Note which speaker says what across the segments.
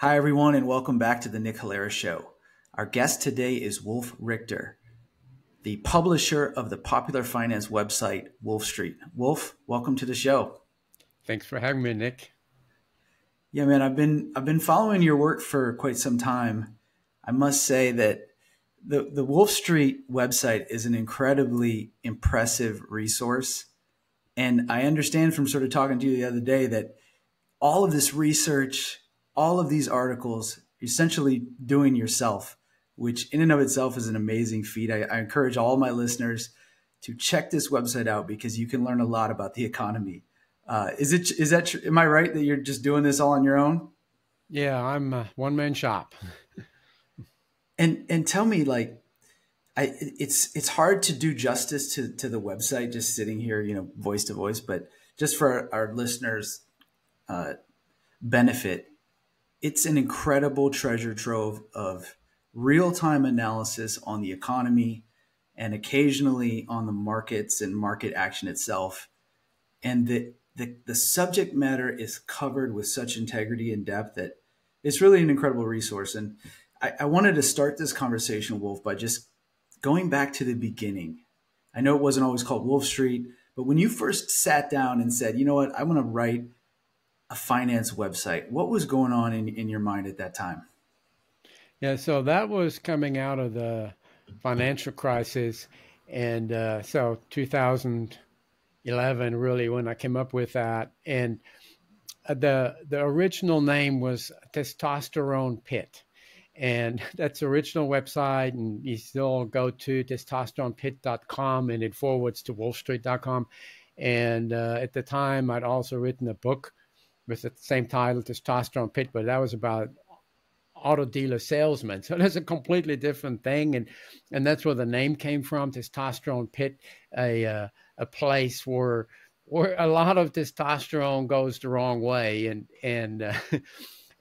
Speaker 1: Hi, everyone, and welcome back to the Nick Halaris Show. Our guest today is Wolf Richter, the publisher of the popular finance website Wolf Street. Wolf, welcome to the show.
Speaker 2: Thanks for having me, Nick.
Speaker 1: Yeah, man, I've been I've been following your work for quite some time. I must say that the the Wolf Street website is an incredibly impressive resource, and I understand from sort of talking to you the other day that all of this research all of these articles essentially doing yourself, which in and of itself is an amazing feat. I, I encourage all my listeners to check this website out because you can learn a lot about the economy. Uh, is it is that am I right that you're just doing this all on your own?
Speaker 2: Yeah, I'm a one man shop.
Speaker 1: and and tell me like I it's it's hard to do justice to to the website just sitting here, you know, voice to voice, but just for our, our listeners uh, benefit, it's an incredible treasure trove of real time analysis on the economy and occasionally on the markets and market action itself. And the, the, the subject matter is covered with such integrity and depth that it's really an incredible resource. And I, I wanted to start this conversation, Wolf, by just going back to the beginning. I know it wasn't always called Wolf Street, but when you first sat down and said, you know what, I want to write a finance website. What was going on in, in your mind at that time?
Speaker 2: Yeah, so that was coming out of the financial crisis. And uh, so 2011, really, when I came up with that. And uh, the, the original name was Testosterone Pit. And that's the original website. And you still go to testosteronepit.com and it forwards to wolfstreet.com. And uh, at the time, I'd also written a book with the same title, Testosterone Pit, but that was about auto dealer salesman. So that's a completely different thing, and and that's where the name came from, Testosterone Pit, a uh, a place where where a lot of testosterone goes the wrong way, and and uh,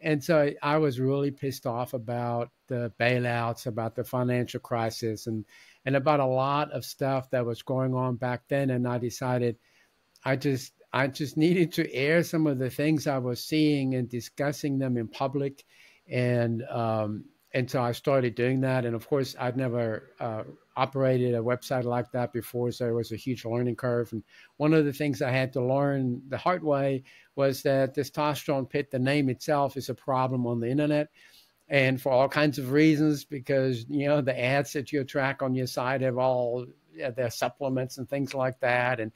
Speaker 2: and so I was really pissed off about the bailouts, about the financial crisis, and and about a lot of stuff that was going on back then, and I decided I just I just needed to air some of the things I was seeing and discussing them in public, and um, and so I started doing that. And of course, I'd never uh, operated a website like that before, so it was a huge learning curve. And one of the things I had to learn the hard way was that testosterone pit, the name itself, is a problem on the internet and for all kinds of reasons because you know the ads that you track on your site have all their supplements and things like that and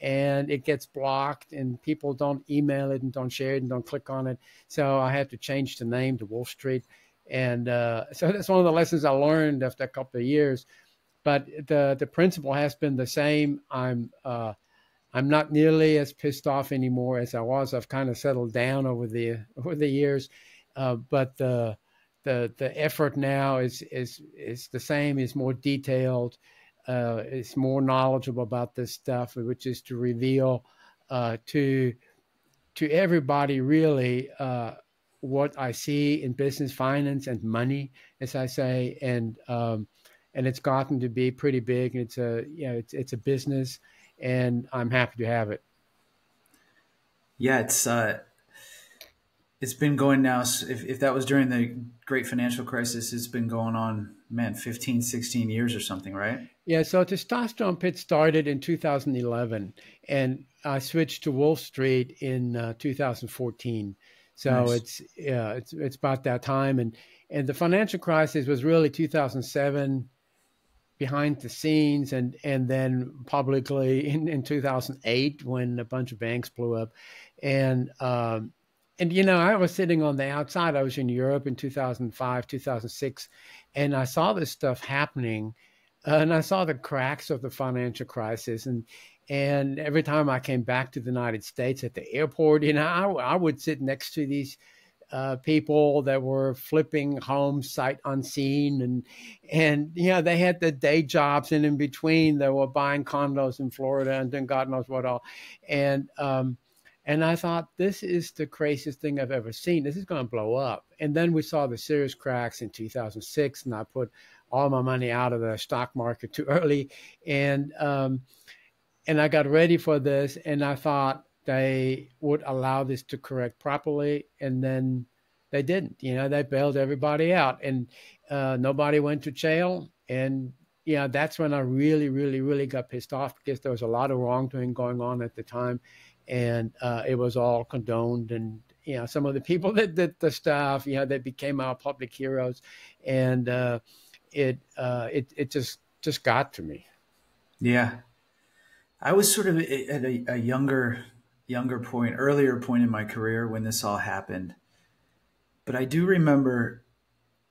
Speaker 2: and it gets blocked and people don't email it and don't share it and don't click on it. So I had to change the name to Wolf Street. And uh, so that's one of the lessons I learned after a couple of years. But the the principle has been the same. I'm uh, I'm not nearly as pissed off anymore as I was. I've kind of settled down over the over the years, uh, but the the the effort now is is is the same. is more detailed uh, is more knowledgeable about this stuff, which is to reveal uh, to to everybody really uh, what I see in business, finance, and money, as I say, and um, and it's gotten to be pretty big. It's a you know it's it's a business, and I'm happy to have it.
Speaker 1: Yeah, it's uh, it's been going now. If if that was during the great financial crisis, it's been going on, man, 15, 16 years or something, right?
Speaker 2: Yeah, so Testosterone Pit started in 2011, and I switched to Wolf Street in uh, 2014. So nice. it's yeah, it's it's about that time, and and the financial crisis was really 2007 behind the scenes and and then publicly in, in 2008 when a bunch of banks blew up and um, and you know i was sitting on the outside. I was in europe in 2005 2006 and i saw this stuff happening uh, and I saw the cracks of the financial crisis, and and every time I came back to the United States at the airport, you know, I, I would sit next to these uh, people that were flipping homes sight unseen, and and you know they had the day jobs, and in between they were buying condos in Florida and then God knows what all, and um, and I thought this is the craziest thing I've ever seen. This is going to blow up. And then we saw the serious cracks in 2006, and I put all my money out of the stock market too early, and um, and I got ready for this, and I thought they would allow this to correct properly, and then they didn't. You know, they bailed everybody out, and uh, nobody went to jail. And you know, that's when I really, really, really got pissed off because there was a lot of wrongdoing going on at the time, and uh, it was all condoned. And you know, some of the people that did the stuff, you know, they became our public heroes, and uh, it uh, it it just just got to me.
Speaker 1: Yeah, I was sort of at a, a younger younger point, earlier point in my career when this all happened, but I do remember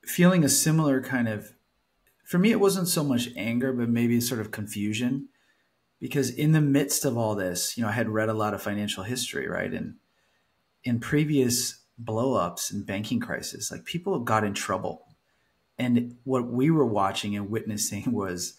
Speaker 1: feeling a similar kind of. For me, it wasn't so much anger, but maybe sort of confusion, because in the midst of all this, you know, I had read a lot of financial history, right, and in previous blowups and banking crisis, like people got in trouble. And what we were watching and witnessing was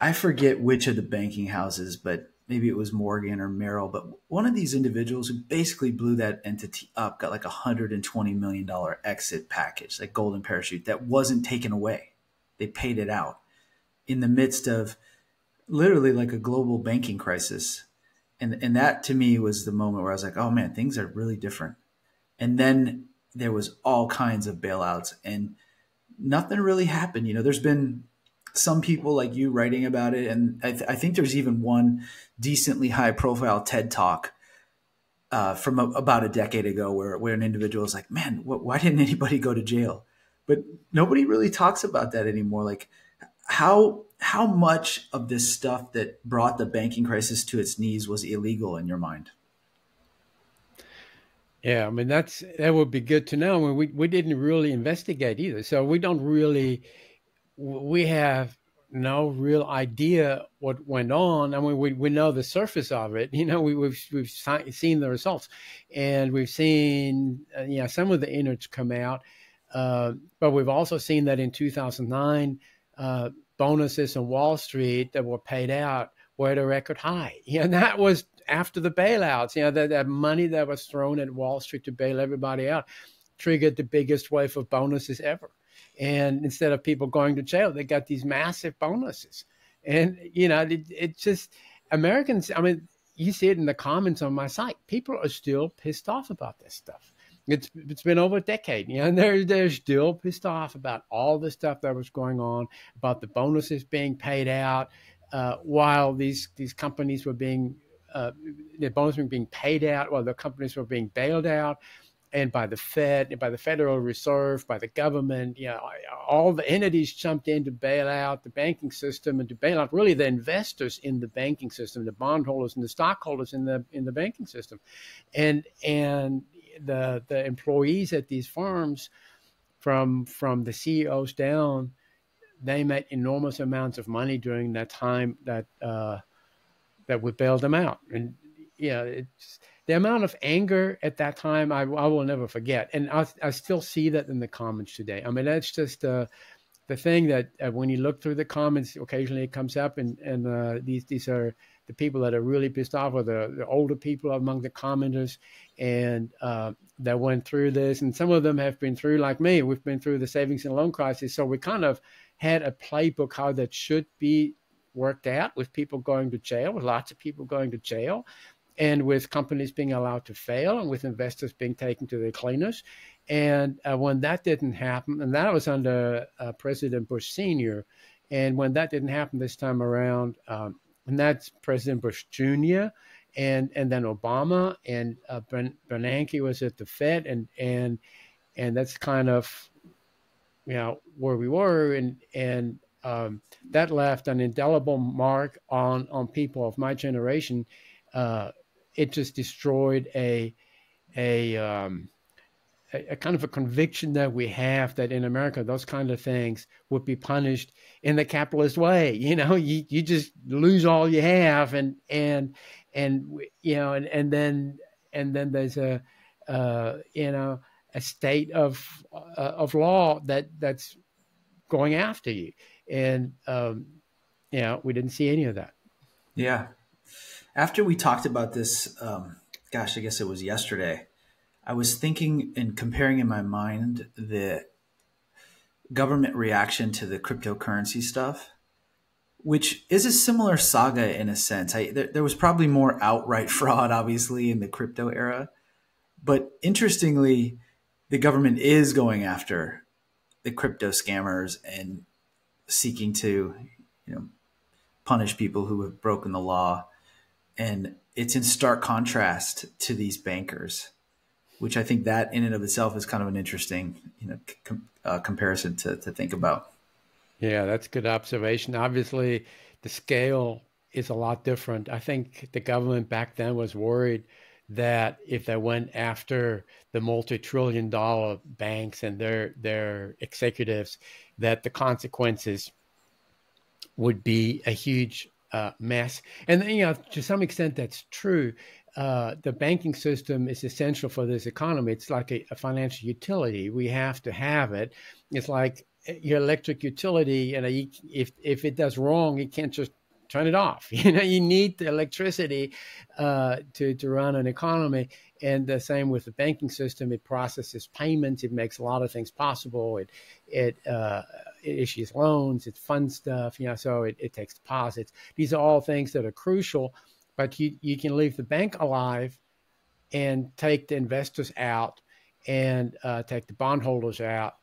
Speaker 1: I forget which of the banking houses, but maybe it was Morgan or Merrill, but one of these individuals who basically blew that entity up got like a $120 million exit package, like golden parachute, that wasn't taken away. They paid it out in the midst of literally like a global banking crisis and and that to me was the moment where I was like, oh man, things are really different. And then there was all kinds of bailouts, and nothing really happened. You know, there's been some people like you writing about it, and I, th- I think there's even one decently high profile TED talk uh, from a, about a decade ago where where an individual was like, man, wh- why didn't anybody go to jail? But nobody really talks about that anymore. Like how how much of this stuff that brought the banking crisis to its knees was illegal in your mind?
Speaker 2: Yeah, I mean that's that would be good to know. I mean, we we didn't really investigate either, so we don't really we have no real idea what went on. I mean, we, we know the surface of it. You know, we, we've we've seen the results, and we've seen uh, some of the innards come out, uh, but we've also seen that in 2009 uh, bonuses on Wall Street that were paid out were at a record high. You that was after the bailouts. You know, that, that money that was thrown at Wall Street to bail everybody out triggered the biggest wave of bonuses ever. And instead of people going to jail, they got these massive bonuses. And, you know, it, it just, Americans, I mean, you see it in the comments on my site. People are still pissed off about this stuff. It's it's been over a decade, you know, and they're they're still pissed off about all the stuff that was going on, about the bonuses being paid out, uh, while these these companies were being uh, the bonuses were being paid out, while the companies were being bailed out, and by the Fed, and by the Federal Reserve, by the government, you know, all the entities jumped in to bail out the banking system and to bail out really the investors in the banking system, the bondholders and the stockholders in the in the banking system, and and the the employees at these firms, from from the CEOs down, they made enormous amounts of money during that time that uh, that we bailed them out. And yeah, it's the amount of anger at that time I, I will never forget. And I, I still see that in the comments today. I mean, that's just uh, the thing that uh, when you look through the comments, occasionally it comes up, and and uh, these these are the people that are really pissed off are the, the older people among the commenters and uh, that went through this. And some of them have been through, like me, we've been through the savings and loan crisis. So we kind of had a playbook how that should be worked out with people going to jail, with lots of people going to jail, and with companies being allowed to fail, and with investors being taken to the cleaners. And uh, when that didn't happen, and that was under uh, President Bush Sr., and when that didn't happen this time around, um, and that's President Bush Jr. and and then Obama and uh, Bernanke was at the Fed, and and and that's kind of you know where we were, and and um, that left an indelible mark on on people of my generation. Uh, it just destroyed a a um, a, a, kind of a conviction that we have that in America those kind of things would be punished in the capitalist way. You know, you, you just lose all you have, and and and you know, and and then and then there's a uh, you know a state of uh, of law that that's going after you, and um, you know, we didn't see any of that.
Speaker 1: Yeah. After we talked about this, um, gosh, I guess it was yesterday I was thinking and comparing in my mind the government reaction to the cryptocurrency stuff, which is a similar saga in a sense. I, there, there was probably more outright fraud, obviously, in the crypto era. But interestingly, the government is going after the crypto scammers and seeking to, you know, punish people who have broken the law. And it's in stark contrast to these bankers, which I think that in and of itself is kind of an interesting, you know, com- uh, comparison to, to think about.
Speaker 2: Yeah, that's good observation. Obviously, the scale is a lot different. I think the government back then was worried that if they went after the multi-trillion dollar banks and their their executives that the consequences would be a huge uh, mess and you know to some extent that's true uh, the banking system is essential for this economy it's like a, a financial utility we have to have it it's like your electric utility and if if it does wrong you can't just turn it off. You know, you need the electricity uh, to to run an economy, and the same with the banking system. It processes payments. It makes a lot of things possible. It it, uh, it issues loans. It funds stuff. You know, so it, it takes deposits. These are all things that are crucial. But you you can leave the bank alive, and take the investors out, and uh, take the bondholders out,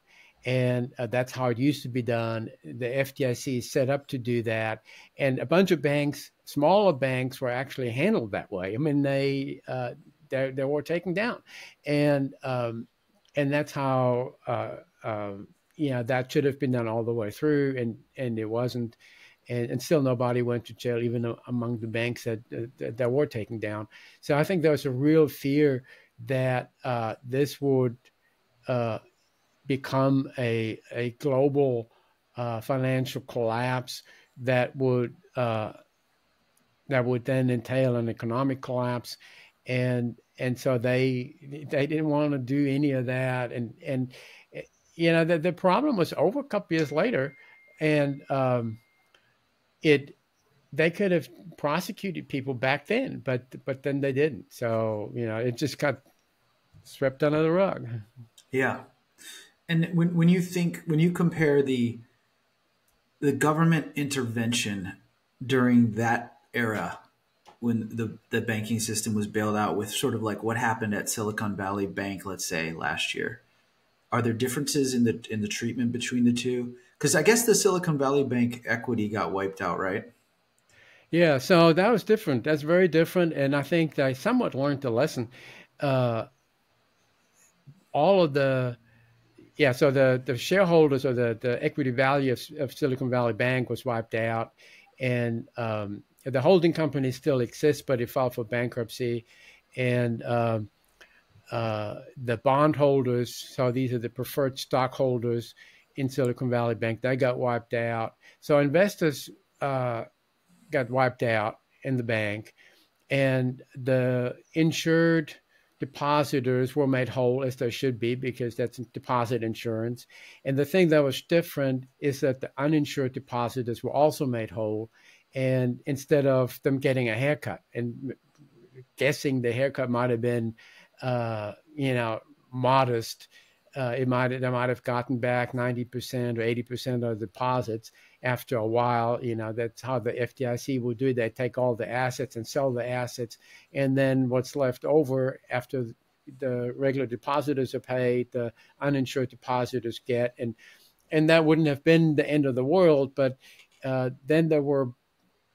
Speaker 2: and uh, that's how it used to be done. The FDIC is set up to do that, and a bunch of banks, smaller banks, were actually handled that way. I mean, they uh, they, they were taken down, and um, and that's how uh, um, you know that should have been done all the way through, and and it wasn't. And, and still nobody went to jail, even among the banks that, that, that were taken down. So I think there was a real fear that uh, this would uh, become a, a global uh, financial collapse that would uh, that would then entail an economic collapse, and and so they they didn't want to do any of that, and and you know the the problem was over a couple years later, and um, it they could have prosecuted people back then, but but then they didn't. So you know it just got swept under the rug.
Speaker 1: Yeah, and when when you think when you compare the the government intervention during that era when the the banking system was bailed out with sort of like what happened at Silicon Valley Bank let's say last year are there differences in the in the treatment between the two cuz I guess the Silicon Valley Bank equity got wiped out right?
Speaker 2: Yeah so that was different. That's very different and I think I somewhat learned the lesson. Uh, all of the yeah, so the, the shareholders or the, the equity value of, of Silicon Valley Bank was wiped out, and um, the holding company still exists, but it filed for bankruptcy, and um, uh, the bondholders, so these are the preferred stockholders in Silicon Valley Bank, they got wiped out. So investors uh, got wiped out in the bank, and the insured depositors were made whole as they should be because that's deposit insurance. And the thing that was different is that the uninsured depositors were also made whole. And instead of them getting a haircut and guessing the haircut might have been, uh, you know, modest, uh, it might they might have gotten back 90% or 80% of the deposits after a while. You know, that's how the FDIC will do. They take all the assets and sell the assets, and then what's left over after the regular depositors are paid, the uninsured depositors get, and and that wouldn't have been the end of the world. But uh, then there were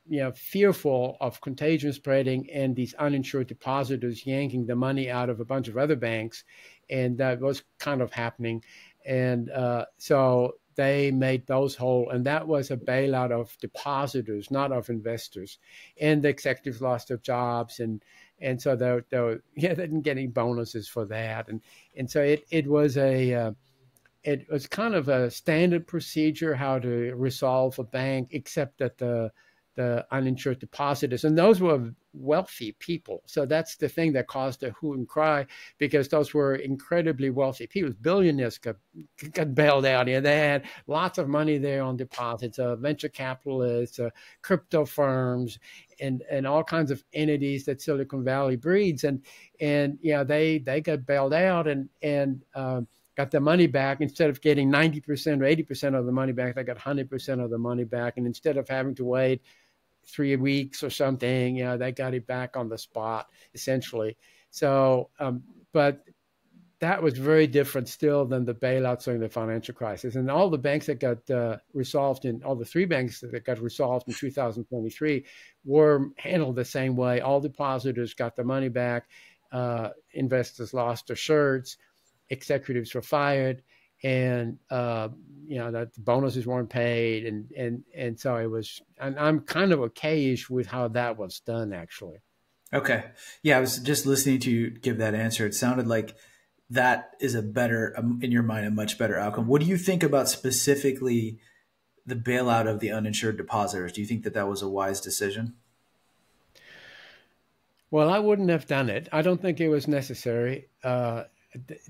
Speaker 2: you know, fearful of contagion spreading and these uninsured depositors yanking the money out of a bunch of other banks and that was kind of happening. And uh, so they made those whole, and that was a bailout of depositors, not of investors. And the executives lost their jobs, and and so they, they yeah they didn't get any bonuses for that, and and so it it was a uh, it was kind of a standard procedure how to resolve a bank, except that the the uninsured depositors, and those were wealthy people. So that's the thing that caused the hue and cry because those were incredibly wealthy people. Billionaires got, got bailed out here. They had lots of money there on deposits, uh, venture capitalists, uh, crypto firms, and, and all kinds of entities that Silicon Valley breeds. And, and yeah, they, they got bailed out and, and, um, got the money back instead of getting 90% or 80% of the money back they got 100% of the money back and instead of having to wait three weeks or something. You know, they got it back on the spot essentially. So, um, but that was very different still than the bailouts during the financial crisis. And all the banks that got uh, resolved in all the three banks that got resolved in 2023 were handled the same way. All depositors got their money back. Uh, investors lost their shirts. Executives were fired, and uh, you know that the bonuses weren't paid, and and and so it was. And I'm kind of okayish with how that was done, actually.
Speaker 1: Okay, yeah, I was just listening to you give that answer. It sounded like that is a better, um, in your mind, a much better outcome. What do you think about specifically the bailout of the uninsured depositors? Do you think that that was a wise decision?
Speaker 2: Well, I wouldn't have done it. I don't think it was necessary. Uh,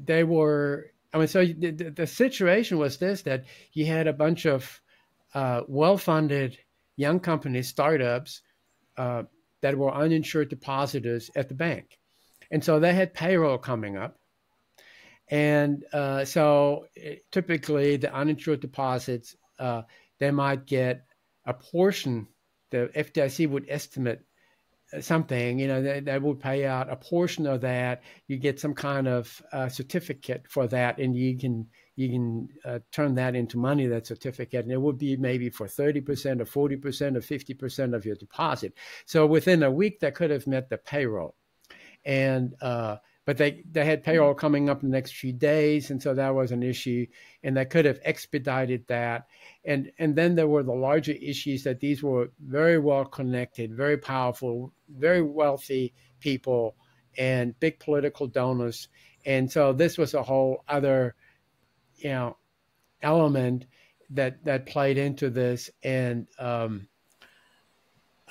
Speaker 2: they were, I mean, so the, the, situation was this that you had a bunch of uh, well funded young companies, startups, uh, that were uninsured depositors at the bank. And so they had payroll coming up. And uh, so eh, typically the uninsured deposits, uh, they might get a portion, the FDIC would estimate something, you know, they, would pay out a portion of that. You get some kind of uh, certificate for that, and you can you can uh, turn that into money, that certificate, and it would be maybe for 30% or 40% or 50% of your deposit. So within a week, that could have met the payroll. And uh, but they they had payroll coming up in the next few days, and so that was an issue, and they could have expedited that. And and then there were the larger issues that these were very well connected, very powerful, very wealthy people, and big political donors, and so this was a whole other, you know, element that that played into this, and um,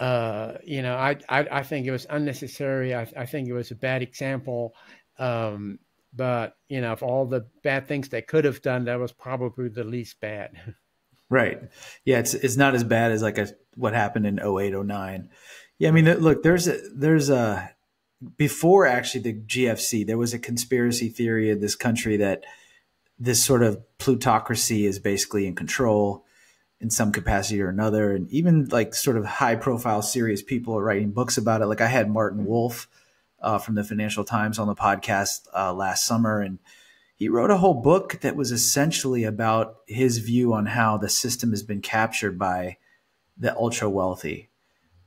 Speaker 2: uh, you know, I, I, I think it was unnecessary. I, I think it was a bad example. Um, but you know, of all the bad things they could have done, that was probably the least bad.
Speaker 1: Right. Yeah, it's it's not as bad as like a what happened in 08, 09. Yeah, I mean, look, there's a there's a before actually the GFC, there was a conspiracy theory in this country that this sort of plutocracy is basically in control in some capacity or another. And even like sort of high profile, serious people are writing books about it. Like I had Martin Wolf uh, from the Financial Times on the podcast uh, last summer, and he wrote a whole book that was essentially about his view on how the system has been captured by the ultra wealthy.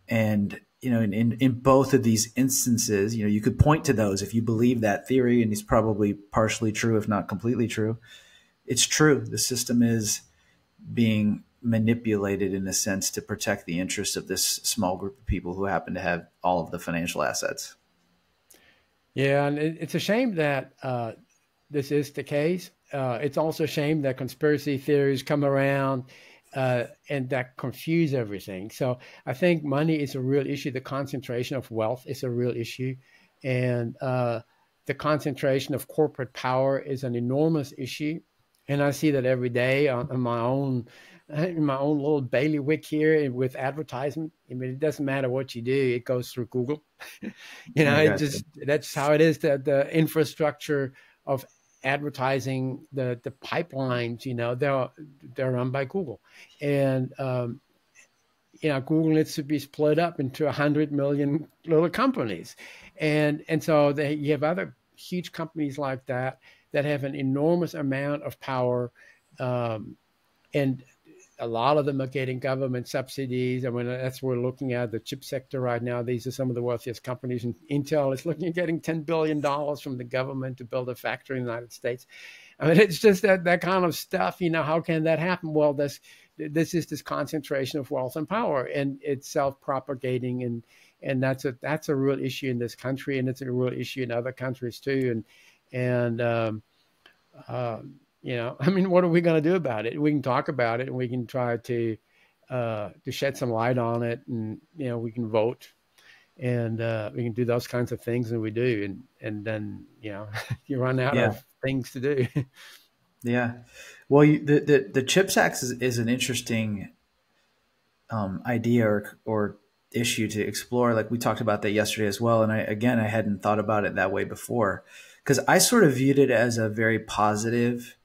Speaker 1: And you know, in, in, in both of these instances, you know, you could point to those if you believe that theory, and it's probably partially true, if not completely true. It's true. The system is being manipulated in a sense to protect the interests of this small group of people who happen to have all of the financial assets.
Speaker 2: Yeah, and it's a shame that uh, this is the case. Uh, it's also a shame that conspiracy theories come around uh, and that confuse everything. So I think money is a real issue. The concentration of wealth is a real issue, and uh, the concentration of corporate power is an enormous issue. And I see that every day on, on my own in my own little bailiwick here with advertisement. I mean, it doesn't matter what you do; it goes through Google. you know, it just that's how it is. That the infrastructure of advertising, the the pipelines, you know, they're they're run by Google, and um, you know, Google needs to be split up into a hundred million little companies, and and so they, you have other huge companies like that that have an enormous amount of power. Um, and a lot of them are getting government subsidies. I mean, that's what we're looking at the chip sector right now. These are some of the wealthiest companies. And Intel is looking at getting $10 billion from the government to build a factory in the United States. I mean, it's just that, that kind of stuff. You know, how can that happen? Well, this, this is this concentration of wealth and power, and it's self propagating. And, and that's a, that's a real issue in this country, and it's a real issue in other countries too. And, and, um, um you know, I mean, what are we going to do about it? We can talk about it and we can try to uh, to shed some light on it, and you know, we can vote and uh, we can do those kinds of things, and we do, and and then you know, you run out yeah. of things to do.
Speaker 1: yeah, well, you, the, the the CHIPS Act is, is an interesting um, idea or or issue to explore. Like we talked about that yesterday as well, and I again I hadn't thought about it that way before because I sort of viewed it as a very positive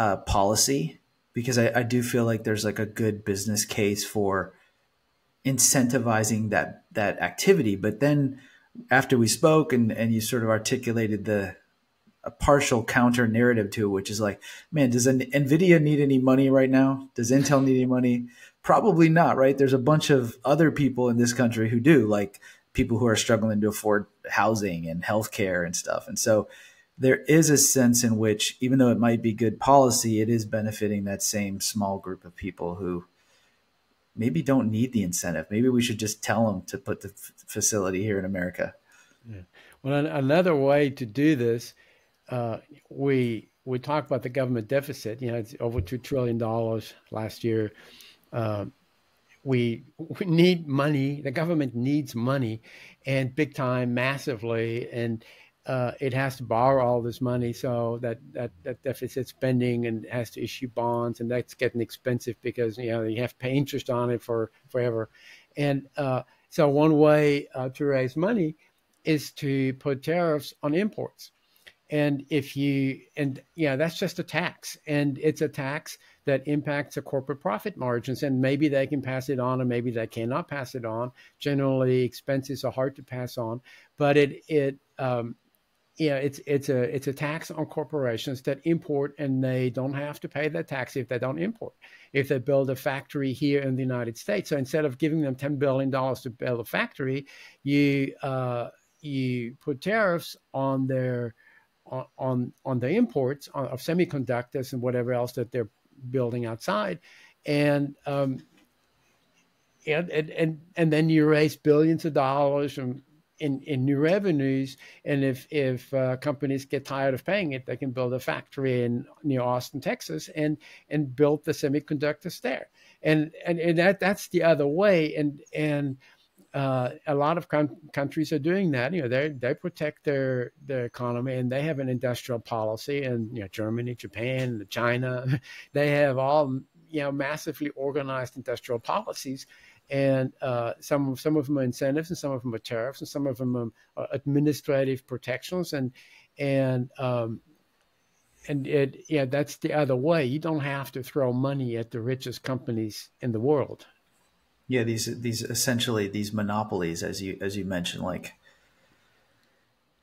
Speaker 1: uh, policy because I, I do feel like there's like a good business case for incentivizing that that activity. But then after we spoke and, and you sort of articulated the a partial counter narrative to it, which is like, man, does Nvidia need any money right now? Does Intel need any money? Probably not, right? There's a bunch of other people in this country who do, like people who are struggling to afford housing and healthcare and stuff. And so there is a sense in which, even though it might be good policy, it is benefiting that same small group of people who maybe don't need the incentive. Maybe we should just tell them to put the facility here in America.
Speaker 2: Yeah. Well, another way to do this uh, we we talk about the government deficit. You know, it's over two trillion dollars last year. Uh, we we need money. The government needs money, and big time, massively, and uh, it has to borrow all this money. So that, that that deficit spending and has to issue bonds, and that's getting expensive because you know you have to pay interest on it for forever. And uh, so one way uh, to raise money is to put tariffs on imports and if you and yeah that's just a tax and it's a tax that impacts the corporate profit margins and maybe they can pass it on or maybe they cannot pass it on generally expenses are hard to pass on but it it um, yeah it's it's a it's a tax on corporations that import and they don't have to pay that tax if they don't import. If they build a factory here in the united states so instead of giving them 10 billion dollars to build a factory you uh, you put tariffs on their on on the imports of semiconductors and whatever else that they're building outside, and um, and, and and then you raise billions of dollars from in, in new revenues. And if if uh, companies get tired of paying it, they can build a factory in near Austin, Texas, and and build the semiconductors there. And and, and that that's the other way. And and uh, a lot of countries are doing that. You know, they they protect their their economy and they have an industrial policy. And you know, Germany, Japan, China, they have all you know massively organized industrial policies. And uh, some some of them are incentives, and some of them are tariffs, and some of them are administrative protections. And and um, and it yeah, that's the other way. You don't have to throw money at the richest companies in the world.
Speaker 1: Yeah, these these essentially these monopolies, as you as you mentioned, like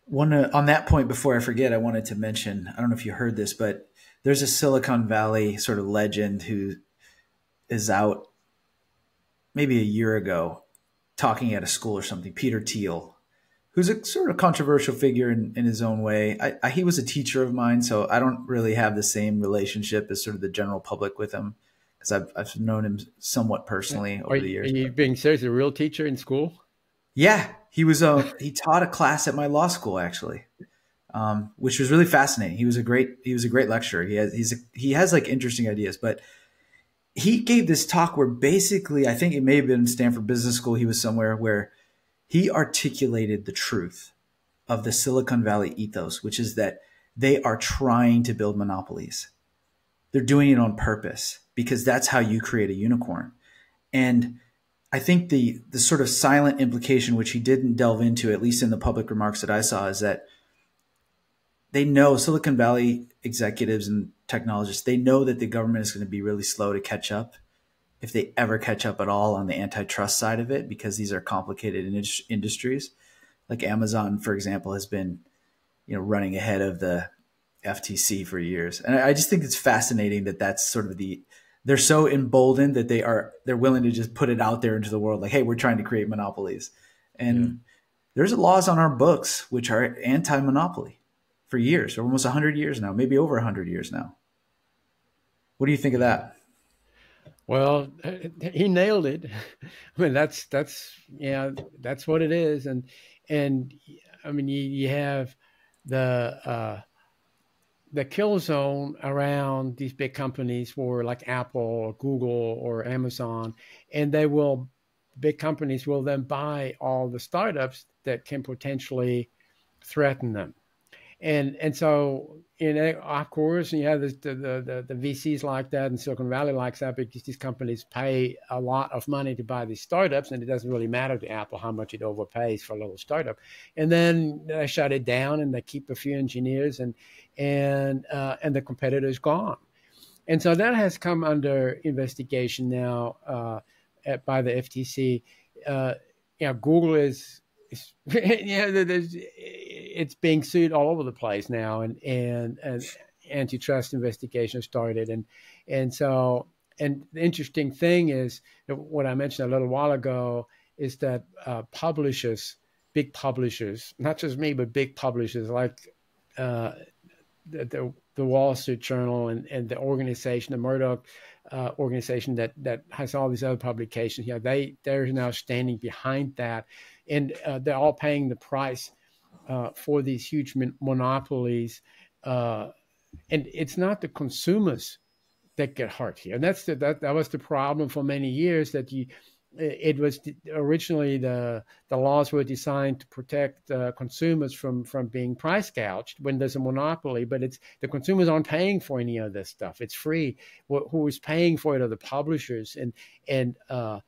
Speaker 1: one uh, on that point. Before I forget, I wanted to mention. I don't know if you heard this, but there's a Silicon Valley sort of legend who is out maybe a year ago talking at a school or something. Peter Thiel, who's a sort of controversial figure in, in his own way. I, I, he was a teacher of mine, so I don't really have the same relationship as sort of the general public with him because I've I've known him somewhat personally over
Speaker 2: are,
Speaker 1: the years.
Speaker 2: Are you being serious? A real teacher in school?
Speaker 1: Yeah, he was a he taught a class at my law school actually, um, which was really fascinating. He was a great he was a great lecturer. He has he's a, he has like interesting ideas, but he gave this talk where basically I think it may have been Stanford Business School. He was somewhere where he articulated the truth of the Silicon Valley ethos, which is that they are trying to build monopolies. They're doing it on purpose because that's how you create a unicorn. And I think the the sort of silent implication, which he didn't delve into, at least in the public remarks that I saw, is that they know Silicon Valley executives and technologists, they know that the government is going to be really slow to catch up if they ever catch up at all on the antitrust side of it, because these are complicated industries. Like Amazon, for example, has been, you know, running ahead of the FTC for years, and I just think it's fascinating that that's sort of the they're so emboldened that they are they're willing to just put it out there into the world like hey we're trying to create monopolies and yeah. there's laws on our books which are anti-monopoly for years for almost 100 years now maybe over 100 years now. What do you think of that?
Speaker 2: Well he nailed it. I mean that's that's yeah that's what it is. And and i mean you, you have the uh the kill zone around these big companies for like Apple or Google or Amazon, and they will big companies will then buy all the startups that can potentially threaten them and and so you know of course you have the, the the, the VCs like that and Silicon Valley likes that because these companies pay a lot of money to buy these startups and it doesn't really matter to Apple how much it overpays for a little startup and then they shut it down and they keep a few engineers and and uh, and the competitor's gone and so that has come under investigation now uh, at, by the FTC. Uh, you know, Google is yeah, it's being sued all over the place now, and and and antitrust investigation started, and and so and the interesting thing is what I mentioned a little while ago is that uh, publishers, big publishers, not just me, but big publishers like uh, the, the, the Wall Street Journal and, and the organization, the Murdoch uh, organization that that has all these other publications. Know, they they're now standing behind that, and uh, they're all paying the price uh, for these huge mon- monopolies. Uh, and it's not the consumers that get hurt here, and that's the, that that was the problem for many years that you it was originally the the laws were designed to protect uh, consumers from from being price gouged when there's a monopoly, but it's the consumers aren't paying for any of this stuff. It's free. Who is paying for it are the publishers and and uh,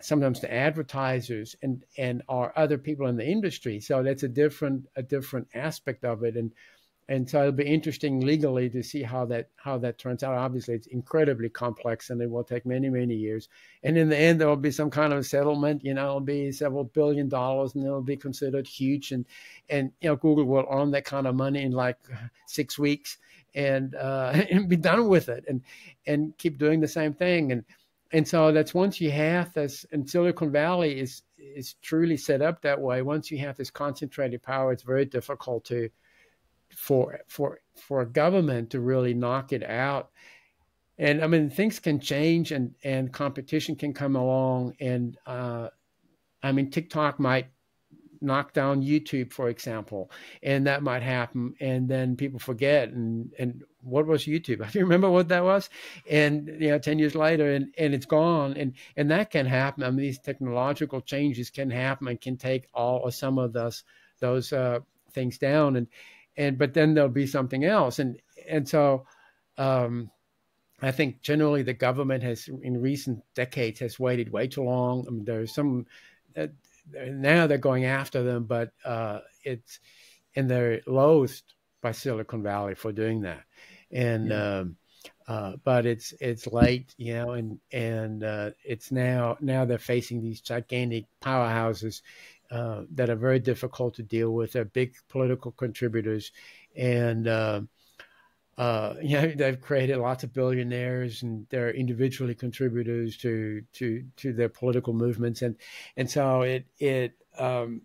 Speaker 2: sometimes to advertisers and and are other people in the industry. So that's a different a different aspect of it and and so it'll be interesting legally to see how that how that turns out. Obviously, it's incredibly complex, and it will take many many years. And in the end, there will be some kind of settlement. You know, it'll be several billion dollars, and it'll be considered huge. And and you know, Google will earn that kind of money in like six weeks, and uh, and be done with it, and and keep doing the same thing. And and so that's once you have this, and Silicon Valley is is truly set up that way. Once you have this concentrated power, it's very difficult to for for for a government to really knock it out. And I mean, things can change, and and competition can come along, and uh, I mean, TikTok might knock down YouTube, for example, and that might happen, and then people forget, and and what was YouTube? Do you remember what that was? And you know, ten years later, and and it's gone, and and that can happen. I mean, these technological changes can happen and can take all or some of those those uh, things down, and and but then there'll be something else and and so um, I think generally the government has in recent decades has waited way too long. I mean, there's some uh, now they're going after them, but uh, it's and they're loathed by Silicon Valley for doing that. And yeah. um, uh, but it's it's late, you know, and and uh, it's now now they're facing these gigantic powerhouses uh, that are very difficult to deal with. They're big political contributors, and uh, you know, they've created lots of billionaires, and they're individually contributors to to to their political movements, and and so it it um,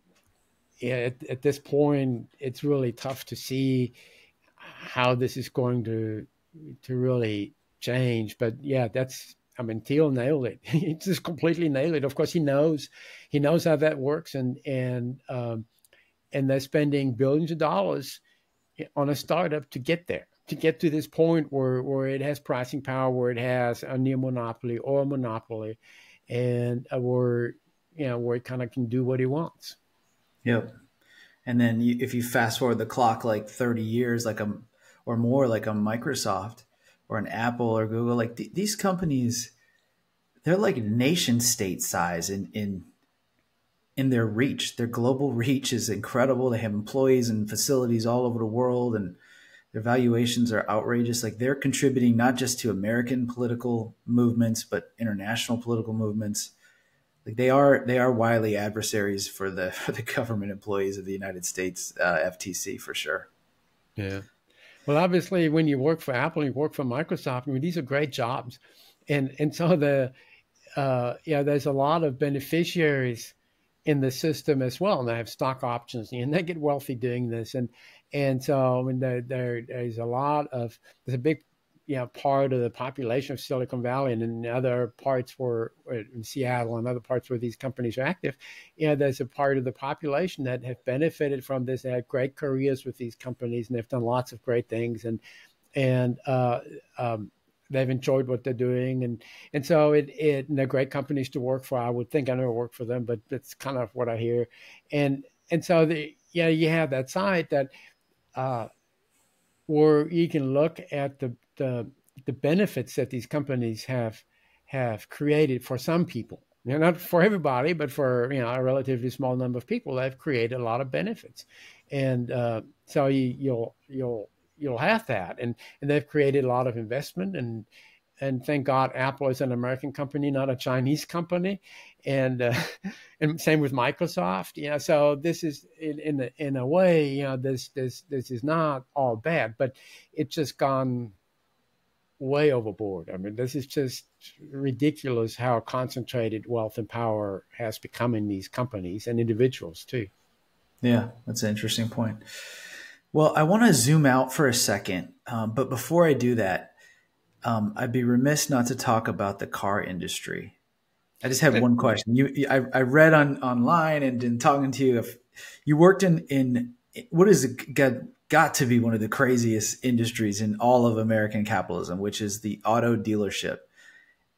Speaker 2: yeah, at, at this point, it's really tough to see how this is going to to really change. But yeah, that's I mean, Thiel nailed it. he just completely nailed it. Of course, he knows he knows how that works, and and um, and they're spending billions of dollars on a startup to get there, to get to this point where where it has pricing power, where it has a near monopoly or a monopoly, and uh, where you know where it kind of can do what he wants.
Speaker 1: Yep. And then you, if you fast forward the clock like 30 years, like a or more, like a Microsoft, or an Apple or Google, like th- these companies, they're like nation state size in in in their reach. Their global reach is incredible. They have employees and facilities all over the world, and their valuations are outrageous. Like they're contributing not just to American political movements, but international political movements. Like they are they are wily adversaries for the for the government employees of the United States uh, FTC for sure.
Speaker 2: Yeah. Well, obviously, when you work for Apple, you work for Microsoft. I mean, these are great jobs, and and so the uh, yeah, there's a lot of beneficiaries in the system as well, and they have stock options, and they get wealthy doing this, and and so I mean, there, there there's a lot of there's a big you know part of the population of Silicon Valley and in other parts where in Seattle and other parts where these companies are active, you know, there's a part of the population that have benefited from this. They had great careers with these companies and they've done lots of great things and and uh, um, they've enjoyed what they're doing and and so it it and they're great companies to work for. I would think I never worked for them, but that's kind of what I hear. And and so the yeah, you have that side that uh, where you can look at the the the benefits that these companies have have created for some people. You know, not for everybody, but for you know a relatively small number of people, they've created a lot of benefits, and uh, so you, you'll you'll you'll have that, and and they've created a lot of investment, and and thank God Apple is an American company, not a Chinese company, and uh, and same with Microsoft. You know, so this is in in a, in a way, you know, this this this is not all bad, but it's just gone way overboard. I mean, this is just ridiculous how concentrated wealth and power has become in these companies and individuals too.
Speaker 1: Yeah, that's an interesting point. Well, I want to zoom out for a second, um, but before I do that, um, I'd be remiss not to talk about the car industry. I just have one question. You, I, I read on online and in talking to you, if you worked in in what is it got, got to be one of the craziest industries in all of American capitalism, which is the auto dealership.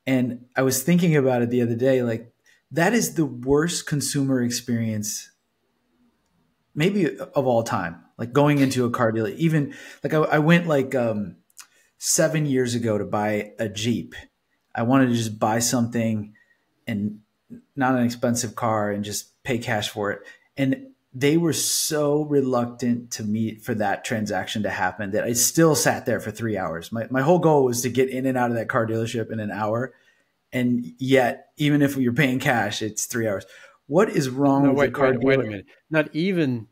Speaker 1: And I was thinking about it the other day, like that is the worst consumer experience, maybe of all time. Like going into a car dealer, even like I, I went like um, seven years ago to buy a Jeep. I wanted to just buy something and not an expensive car and just pay cash for it. And they were so reluctant to meet for that transaction to happen that I still sat there for three hours. My, my whole goal was to get in and out of that car dealership in an hour. And yet, even if you're paying cash, it's three hours. What is wrong
Speaker 2: no,
Speaker 1: with
Speaker 2: wait,
Speaker 1: the car
Speaker 2: wait, wait a minute. Not even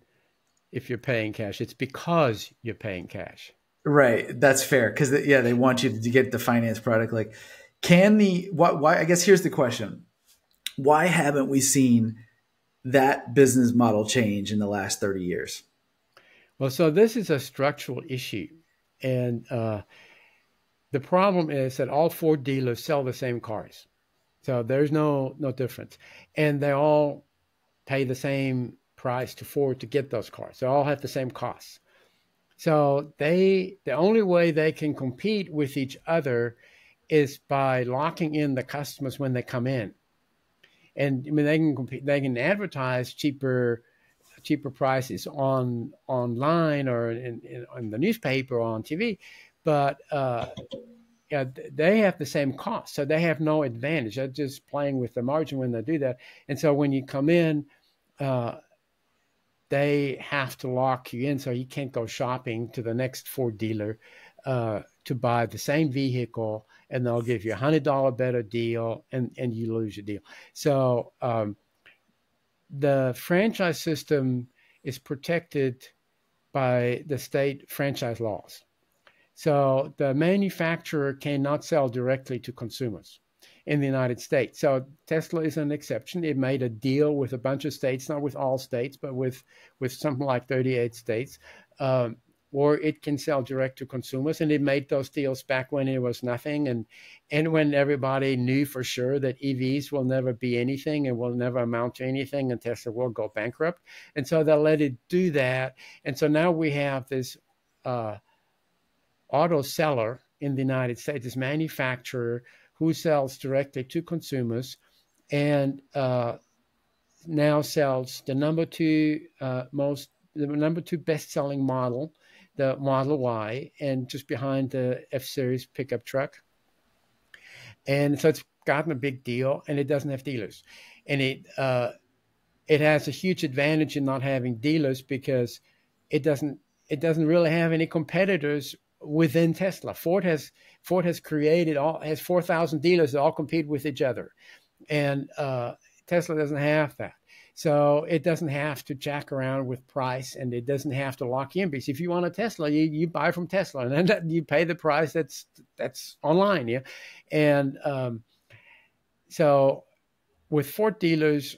Speaker 2: if you're paying cash, it's because you're paying cash.
Speaker 1: Right. That's fair. Cause yeah, they want you to get the finance product. Like, can the, why, why, I guess here's the question. Why haven't we seen that business model change in the last 30 years?
Speaker 2: Well, so this is a structural issue. And uh, the problem is that all Ford dealers sell the same cars. So there's no no difference. And they all pay the same price to Ford to get those cars. They all have the same costs. So they the only way they can compete with each other is by locking in the customers when they come in. And I mean they can compete, they can advertise cheaper cheaper prices on online or in, in, in the newspaper or on TV, but uh, yeah, they have the same cost, so they have no advantage. They're just playing with the margin when they do that. And so when you come in, uh, they have to lock you in so you can't go shopping to the next Ford dealer uh, to buy the same vehicle and they'll give you a hundred dollar better deal and, and you lose your deal. So um, the franchise system is protected by the state franchise laws. So the manufacturer cannot sell directly to consumers in the United States. So Tesla is an exception. It made a deal with a bunch of states, not with all states, but with with something like 38 states, um, or it can sell direct to consumers. And it made those deals back when it was nothing, and and when everybody knew for sure that EVs will never be anything and will never amount to anything, and Tesla will go bankrupt. And so they let it do that. And so now we have this uh, auto seller in the United States, this manufacturer who sells directly to consumers and uh, now sells the number two uh, most the number two best selling model, the Model Y, and just behind the F Series pickup truck. And so it's gotten a big deal, and it doesn't have dealers, and it uh, it has a huge advantage in not having dealers because it doesn't it doesn't really have any competitors within Tesla. Ford has Ford has created all has four thousand dealers that all compete with each other, and uh, Tesla doesn't have that. So it doesn't have to jack around with price, and it doesn't have to lock in. Because if you want a Tesla, you, you buy from Tesla, and then you pay the price that's that's online, yeah. And um, so with Ford dealers,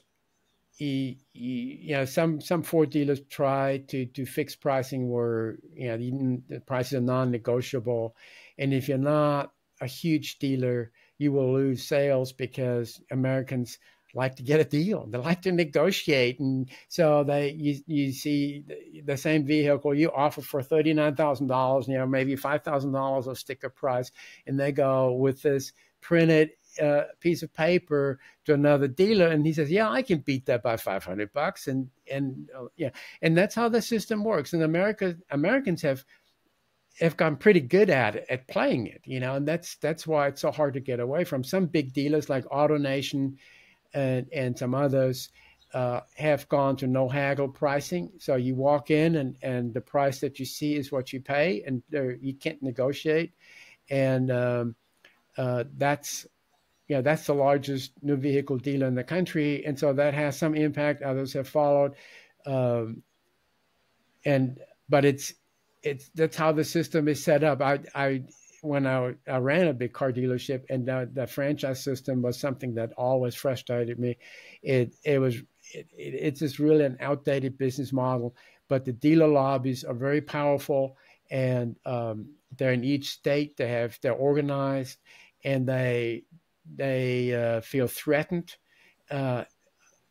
Speaker 2: you know, some some Ford dealers try to to fix pricing where you know the prices are non-negotiable, and if you're not a huge dealer, you will lose sales because Americans like to get a deal. They like to negotiate, and so they you you see the, the same vehicle you offer for thirty nine thousand dollars, you know maybe five thousand dollars of sticker price, and they go with this printed uh, piece of paper to another dealer, and he says, "Yeah, I can beat that by five hundred bucks," and and uh, yeah, and that's how the system works. And America, Americans have have gotten pretty good at it, at playing it, you know, and that's that's why it's so hard to get away from. Some big dealers like AutoNation and and some others uh, have gone to no haggle pricing. So you walk in and and the price that you see is what you pay, and you can't negotiate. And um, uh, that's yeah, that's the largest new vehicle dealer in the country, and so that has some impact. Others have followed, um, and but it's it's that's how the system is set up. I I when I, I ran a big car dealership, and the, the franchise system was something that always frustrated me. It it was it, it, it's just really an outdated business model. But the dealer lobbies are very powerful, and um, they're in each state. They have they're organized, and they they uh, feel threatened uh,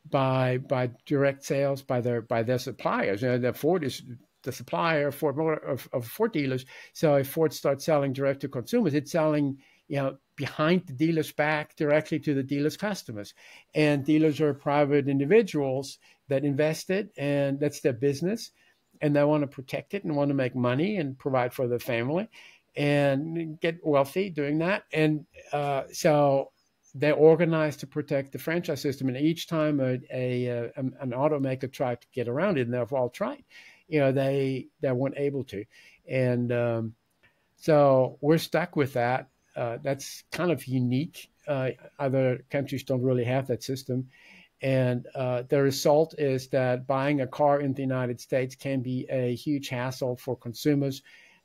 Speaker 2: by by direct sales by their by their suppliers. You know, the Ford is the supplier for of, of Ford dealers. So if Ford starts selling direct to consumers, it's selling you know behind the dealer's back directly to the dealer's customers. And dealers are private individuals that invested, and that's their business, and they want to protect it and want to make money and provide for their family and get wealthy doing that. And uh, so they're organized to protect the franchise system. And each time a, a, a, an automaker tried to get around it, and they've all tried, you know, they they weren't able to. And um, so we're stuck with that. Uh, that's kind of unique. Uh, other countries don't really have that system. And uh, the result is that buying a car in the United States can be a huge hassle for consumers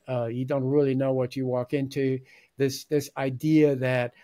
Speaker 2: uh, you don't really know what you walk into. This this idea that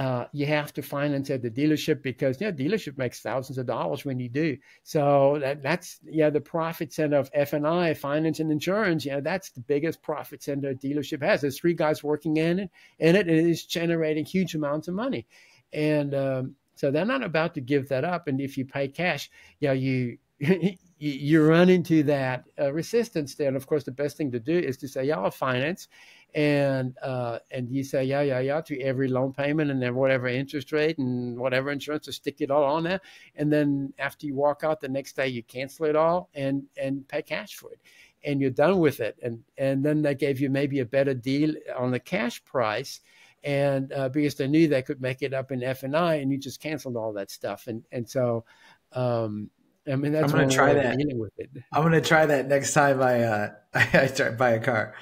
Speaker 2: uh, you have to finance at the dealership because yeah, dealership makes thousands of dollars when you do. So that, that's yeah, the profit center of F and I, finance and insurance. Yeah, you know, that's the biggest profit center a dealership has. There's three guys working in it, in it, and it is generating huge amounts of money. And um, so they're not about to give that up. And if you pay cash, yeah, you you run into that uh, resistance there. And of course, the best thing to do is to say, yeah, I'll finance. And uh, and you say, yeah, yeah, yeah, to every loan payment and then whatever interest rate and whatever insurance to stick it all on there. And then after you walk out the next day, you cancel it all and and pay cash for it. And you're done with it. And and then they gave you maybe a better deal on the cash price and uh, because they knew they could make it up in F and I, and you just canceled all that stuff, and and so um, I mean, that's
Speaker 1: I'm gonna try that. With it. I'm gonna try that next time I uh, I try buy a car.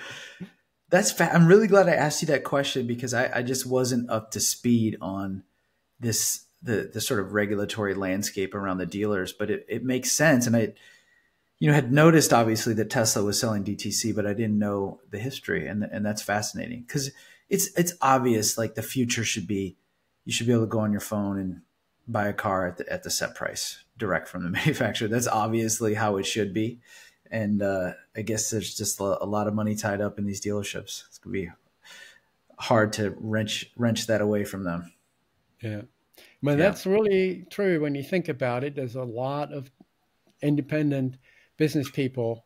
Speaker 1: That's fa- I'm really glad I asked you that question because I, I just wasn't up to speed on this the the sort of regulatory landscape around the dealers, but it, it makes sense. And I, you know, had noticed obviously that Tesla was selling DTC, but I didn't know the history, and and that's fascinating because it's it's obvious like the future should be you should be able to go on your phone and buy a car at the at the set price direct from the manufacturer. That's obviously how it should be. And uh, I guess there's just a, lot of money tied up in these dealerships. It's gonna be hard to wrench wrench that away from them.
Speaker 2: Yeah, well, yeah. that's really true when you think about it. There's a lot of independent business people.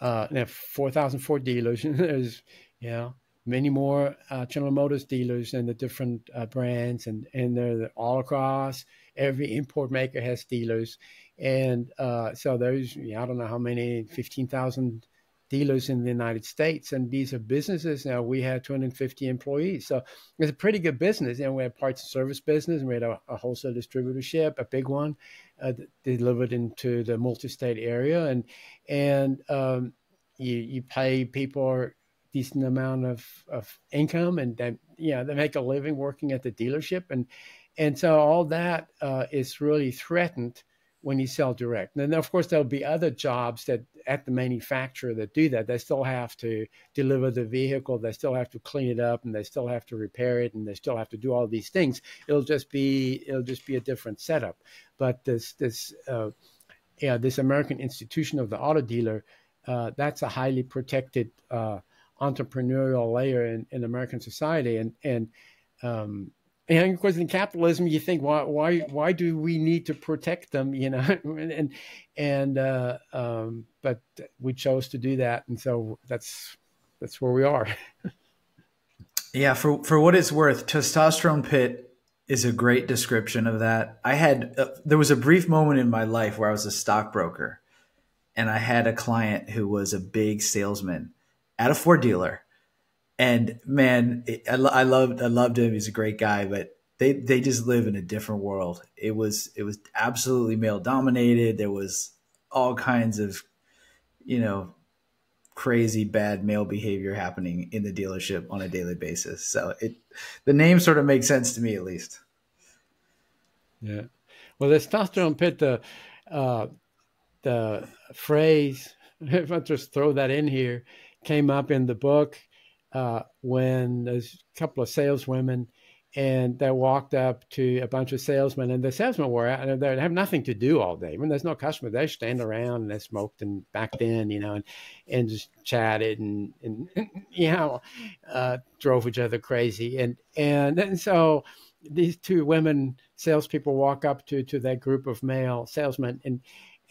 Speaker 2: Uh, there 4,000 Ford dealers. there's, you know, many more uh, General Motors dealers and the different uh, brands, and and they're all across. Every import maker has dealers, and uh, so there's I don't know how many fifteen thousand dealers in the United States, and these are businesses. Now we have 250 employees, so it's a pretty good business. And we have parts and service business, and we had a, a wholesale distributorship, a big one, uh, delivered into the multi-state area, and and um, you you pay people a decent amount of, of income. And then you know they make a living working at the dealership. And and so all that uh, is really threatened when you sell direct. And then of course there'll be other jobs that at the manufacturer that do that. They still have to deliver the vehicle. They still have to clean it up and they still have to repair it and they still have to do all these things. It'll just be it'll just be a different setup. But this this uh, yeah this american institution of the auto dealer uh, that's a highly protected uh, entrepreneurial layer in, in American society. And and um, and of course, in capitalism, you think why why why do we need to protect them? You know, and and uh, um, but we chose to do that, and so that's that's where we are.
Speaker 1: yeah, for for what it's worth, testosterone pit is a great description of that. I had uh, there was a brief moment in my life where I was a stockbroker, and I had a client who was a big salesman at a Ford dealer. And man, I, I loved I loved him. He's a great guy, but they they just live in a different world. It was it was absolutely male dominated. There was all kinds of, you know, crazy bad male behavior happening in the dealership on a daily basis. So it the name sort of makes sense to me at least.
Speaker 2: Yeah. Well, testosterone pit, the uh, the phrase, if I just throw that in here, came up in the book uh, when there's a couple of saleswomen and they walked up to a bunch of salesmen, and the salesmen were out, and they have nothing to do all day. When there's no customer, they stand around and they smoked and back then, you know, and and just chatted and and you know, uh, drove each other crazy, and and and so these two women salespeople walk up to to that group of male salesmen, and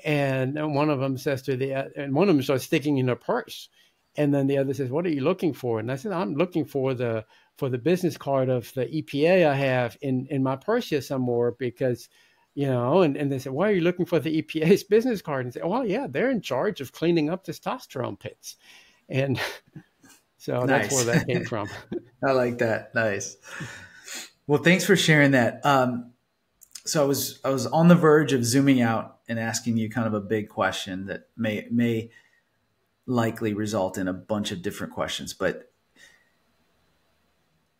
Speaker 2: and one of them says to the and one of them starts sticking in her purse, and then the other says, "What are you looking for?" And I said, "I'm looking for the." for the business card of the EPA I have in, in my purse here somewhere because, you know, and, and they said, why are you looking for the EPA's business card? And say, well, yeah, they're in charge of cleaning up testosterone pits. And so nice. that's where that came from.
Speaker 1: I like that. Nice. Well, thanks for sharing that. Um, so I was I was on the verge of zooming out and asking you kind of a big question that may may likely result in a bunch of different questions, but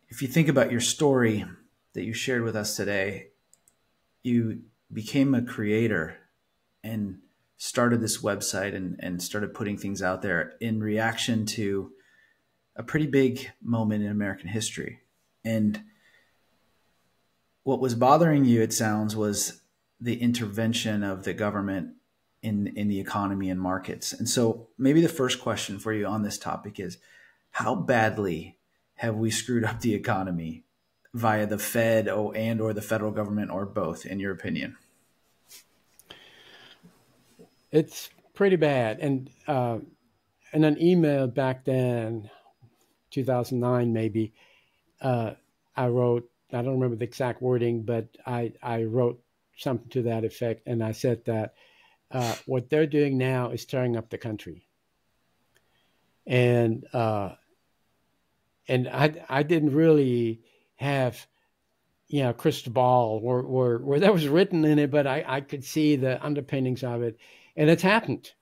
Speaker 1: if you think about your story that you shared with us today, you became a creator and started this website and, and started putting things out there in reaction to a pretty big moment in American history. And what was bothering you, it sounds, was the intervention of the government in, in the economy and markets. And so maybe the first question for you on this topic is how badly have we screwed up the economy via the Fed oh, and or the federal government or both, in your opinion?
Speaker 2: It's pretty bad. And uh, in an email back then, 2009 maybe, uh, I wrote, I don't remember the exact wording, but I, I wrote something to that effect. And I said that uh, what they're doing now is tearing up the country. And uh, and I I didn't really have you know crystal ball where where, where that was written in it, but I, I could see the underpinnings of it, and it's happened.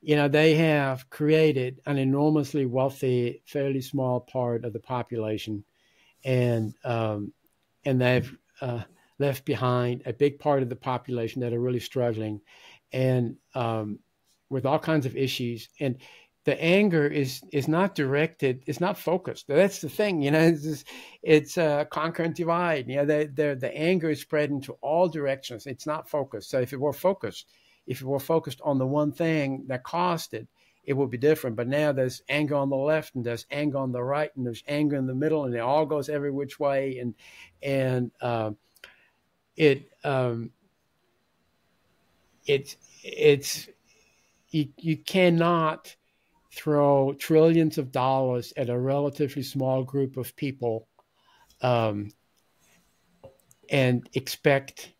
Speaker 2: You know, they have created an enormously wealthy, fairly small part of the population, and um, and they've uh, left behind a big part of the population that are really struggling, and um, with all kinds of issues. And the anger is is not directed it's not focused. That's the thing you know it's it's a conquer and divide. You know the, the the anger is spread into all directions. It's not focused. So if it were focused if it were focused on the one thing that caused it it would be different. But now there's anger on the left and there's anger on the right and there's anger in the middle and it all goes every which way. And and uh, it um, it's it's you, you cannot throw trillions of dollars at a relatively small group of people um, and expect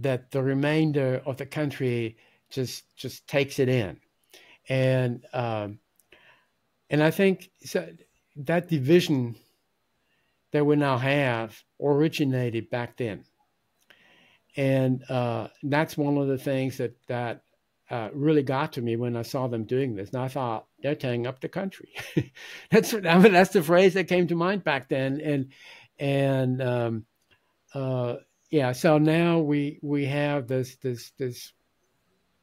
Speaker 2: that the remainder of the country just just takes it in. And um, and I think so that division that we now have originated back then and uh, that's one of the things that that uh, really got to me when I saw them doing this. And I thought they're tearing up the country. that's I mean that's the phrase that came to mind back then. And and um, uh, yeah, so now we we have this this this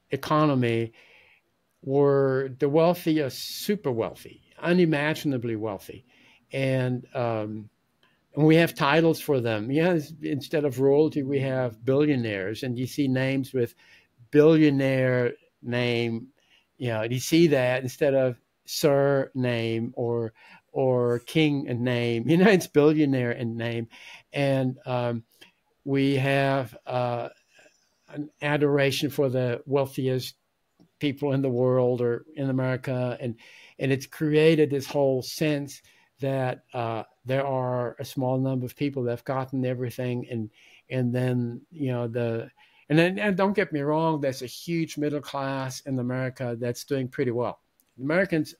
Speaker 2: economy where the wealthy are super wealthy, unimaginably wealthy, and um, and we have titles for them. Yeah, instead of royalty, we have billionaires, and you see names with billionaire name, you know, you see that instead of sir name or or king and name, you know, it's billionaire and name, and um, we have uh, an adoration for the wealthiest people in the world or in America, and and it's created this whole sense that uh, there are a small number of people that have gotten everything, and and then you know the and then, and don't get me wrong, there's a huge middle class in America that's doing pretty well. Americans,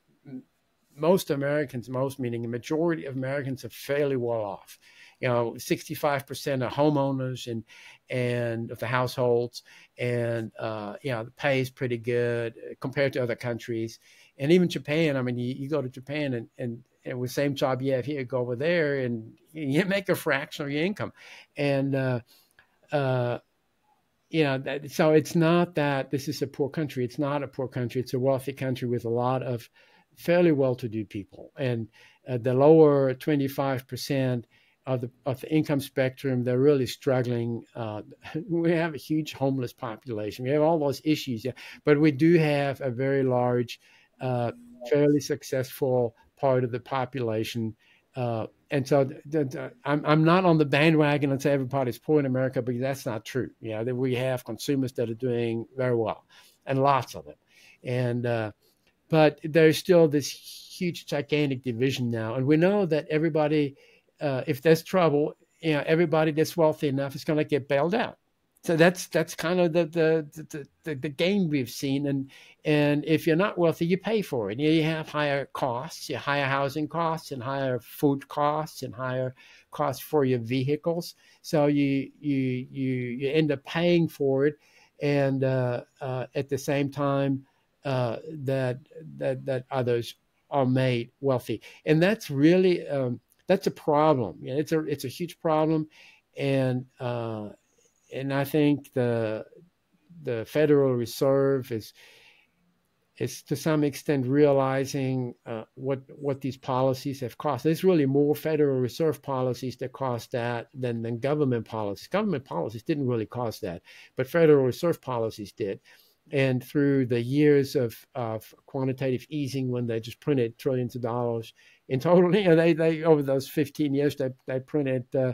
Speaker 2: most Americans, most meaning a majority of Americans are fairly well off. You know, 65% are homeowners and and of the households, and uh, you know, the pay is pretty good compared to other countries. and even Japan. I mean, you, you go to Japan and, and and with the same job you have here, go over there and you make a fraction of your income, and uh, uh, you know, that, so it's not that this is a poor country. It's not a poor country. It's a wealthy country with a lot of fairly well-to-do people, and uh, the lower 25 percent of the of the income spectrum, they're really struggling. Uh, we have a huge homeless population. We have all those issues, yeah, but we do have a very large, uh, fairly successful part of the population. Uh, and so I'm, I'm not on the bandwagon and say everybody's poor in America because that's not true. You know, that we have consumers that are doing very well and lots of them. And, uh, but there's still this huge, gigantic division now. And we know that everybody, uh, if there's trouble, you know, everybody that's wealthy enough is going to get bailed out. So that's that's kind of the the, the the game we've seen, and and if you're not wealthy, you pay for it. You have higher costs, you higher housing costs, and higher food costs, and higher costs for your vehicles. So you you you you end up paying for it, and uh, uh, at the same time uh, that that that others are made wealthy, and that's really um, that's a problem. It's a it's a huge problem, and uh, and I think the the Federal Reserve is is to some extent realizing uh, what what these policies have cost. There's really more Federal Reserve policies that cost that than than government policies. Government policies didn't really cost that, but Federal Reserve policies did. And through the years of, of quantitative easing, when they just printed trillions of dollars in total, you know, they, they over those 15 years they, they printed uh,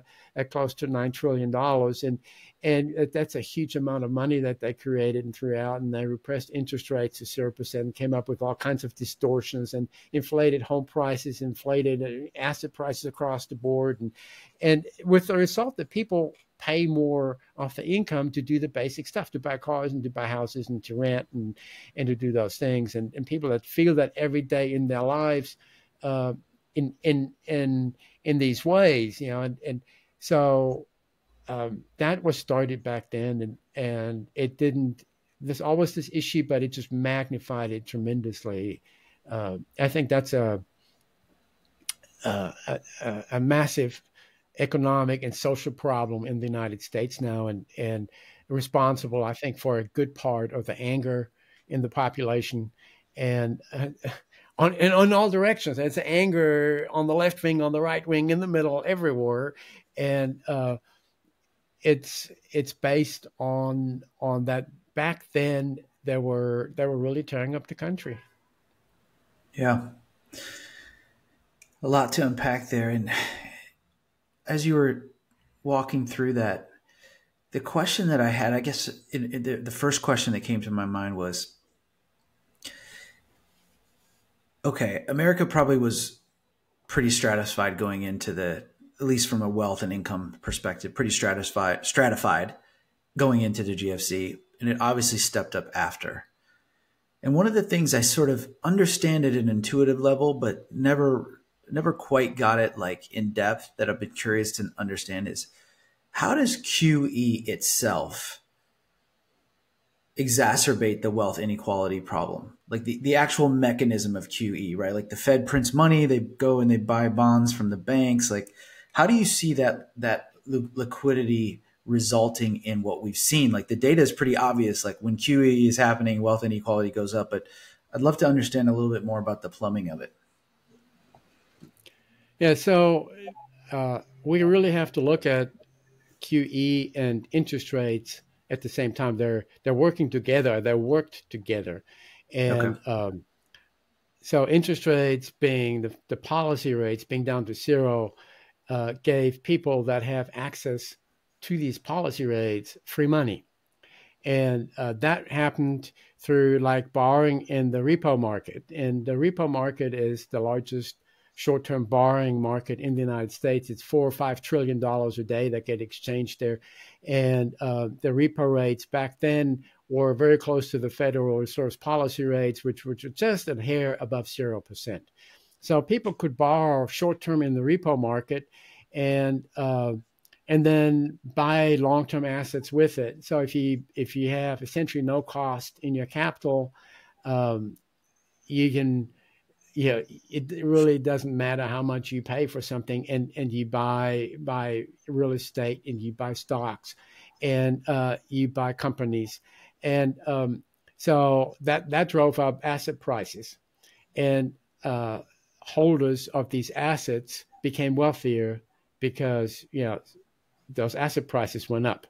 Speaker 2: close to nine trillion dollars, and and that's a huge amount of money that they created and threw out, and they repressed interest rates to zero percent, came up with all kinds of distortions and inflated home prices, inflated uh, asset prices across the board, and and with the result that people pay more off the income to do the basic stuff, to buy cars and to buy houses and to rent and and to do those things, and and people that feel that every day in their lives, uh, in in in in these ways, you know, and and so um, that was started back then, and and it didn't. There's always this issue, but it just magnified it tremendously. Uh, I think that's a a, a a, massive economic and social problem in the United States now, and and responsible, I think, for a good part of the anger in the population, and. Uh, on in, on all directions. It's anger on the left wing, on the right wing, in the middle, everywhere, and uh, it's it's based on on that back then they were they were really tearing up the country.
Speaker 1: Yeah. A lot to unpack there and as you were walking through that the question that I had, I guess in, in the, the first question that came to my mind was okay, America probably was pretty stratified going into the at least from a wealth and income perspective, pretty stratified, stratified going into the GFC, and it obviously stepped up after. And one of the things I sort of understand at an intuitive level, but never never quite got it like in depth that I've been curious to understand is how does QE itself exacerbate the wealth inequality problem? Like the, the actual mechanism of QE, right? Like the Fed prints money, they go and they buy bonds from the banks. Like how do you see that that liquidity resulting in what we've seen? Like the data is pretty obvious. Like when QE is happening, wealth inequality goes up. But I'd love to understand a little bit more about the plumbing of it.
Speaker 2: Yeah, so uh, we really have to look at QE and interest rates at the same time. They're they're working together. They're worked together, and okay. um, so interest rates being the, the policy rates being down to zero uh, gave people that have access to these policy rates free money. And uh, that happened through like borrowing in the repo market. And the repo market is the largest short term borrowing market in the United States. It's four or five trillion dollars a day that get exchanged there. And uh, the repo rates back then were very close to the Federal Reserve's policy rates, which were just a hair above 0%. So people could borrow short term in the repo market and uh, and then buy long term assets with it. So if you if you have essentially no cost in your capital, um, you can you know, it really doesn't matter how much you pay for something, and and you buy buy real estate, and you buy stocks, and uh, you buy companies, and um, so that that drove up asset prices, and uh, holders of these assets became wealthier because you know those asset prices went up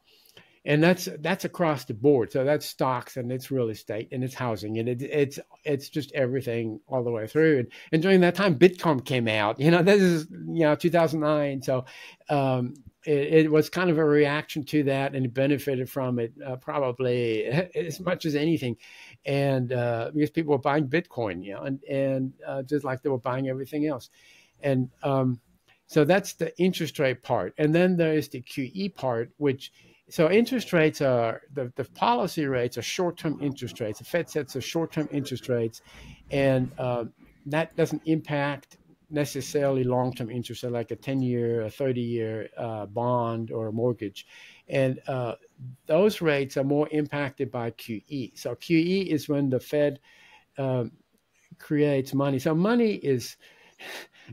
Speaker 2: and that's that's across the board. So that's stocks and it's real estate and it's housing and it, it's it's just everything all the way through. And, and during that time, Bitcoin came out. You know, this is you know 2009. So um, it, it, was kind of a reaction to that, and it benefited from it uh, probably as much as anything. And uh, because people were buying Bitcoin, you know, and and uh, just like they were buying everything else, and um, so that's the interest rate part. And then there is the QE part, which so interest rates are the, the policy rates are short-term interest rates. The Fed sets the short-term interest rates, and uh, that doesn't impact necessarily long-term interest, like a 10-year, a 30-year uh, bond or a mortgage, and uh, those rates are more impacted by QE. So QE is when the Fed um, creates money. So money is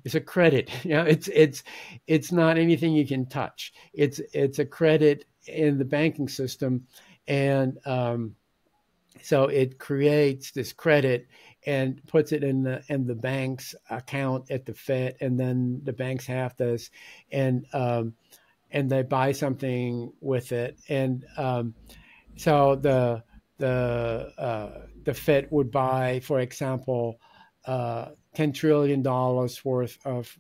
Speaker 2: it's a credit. You know, it's it's it's not anything you can touch. It's it's a credit in the banking system, and um, so it creates this credit and puts it in the in the bank's account at the Fed, and then the banks have this, and um, and they buy something with it, and um, so the the uh, the Fed would buy, for example, uh, ten trillion dollars worth of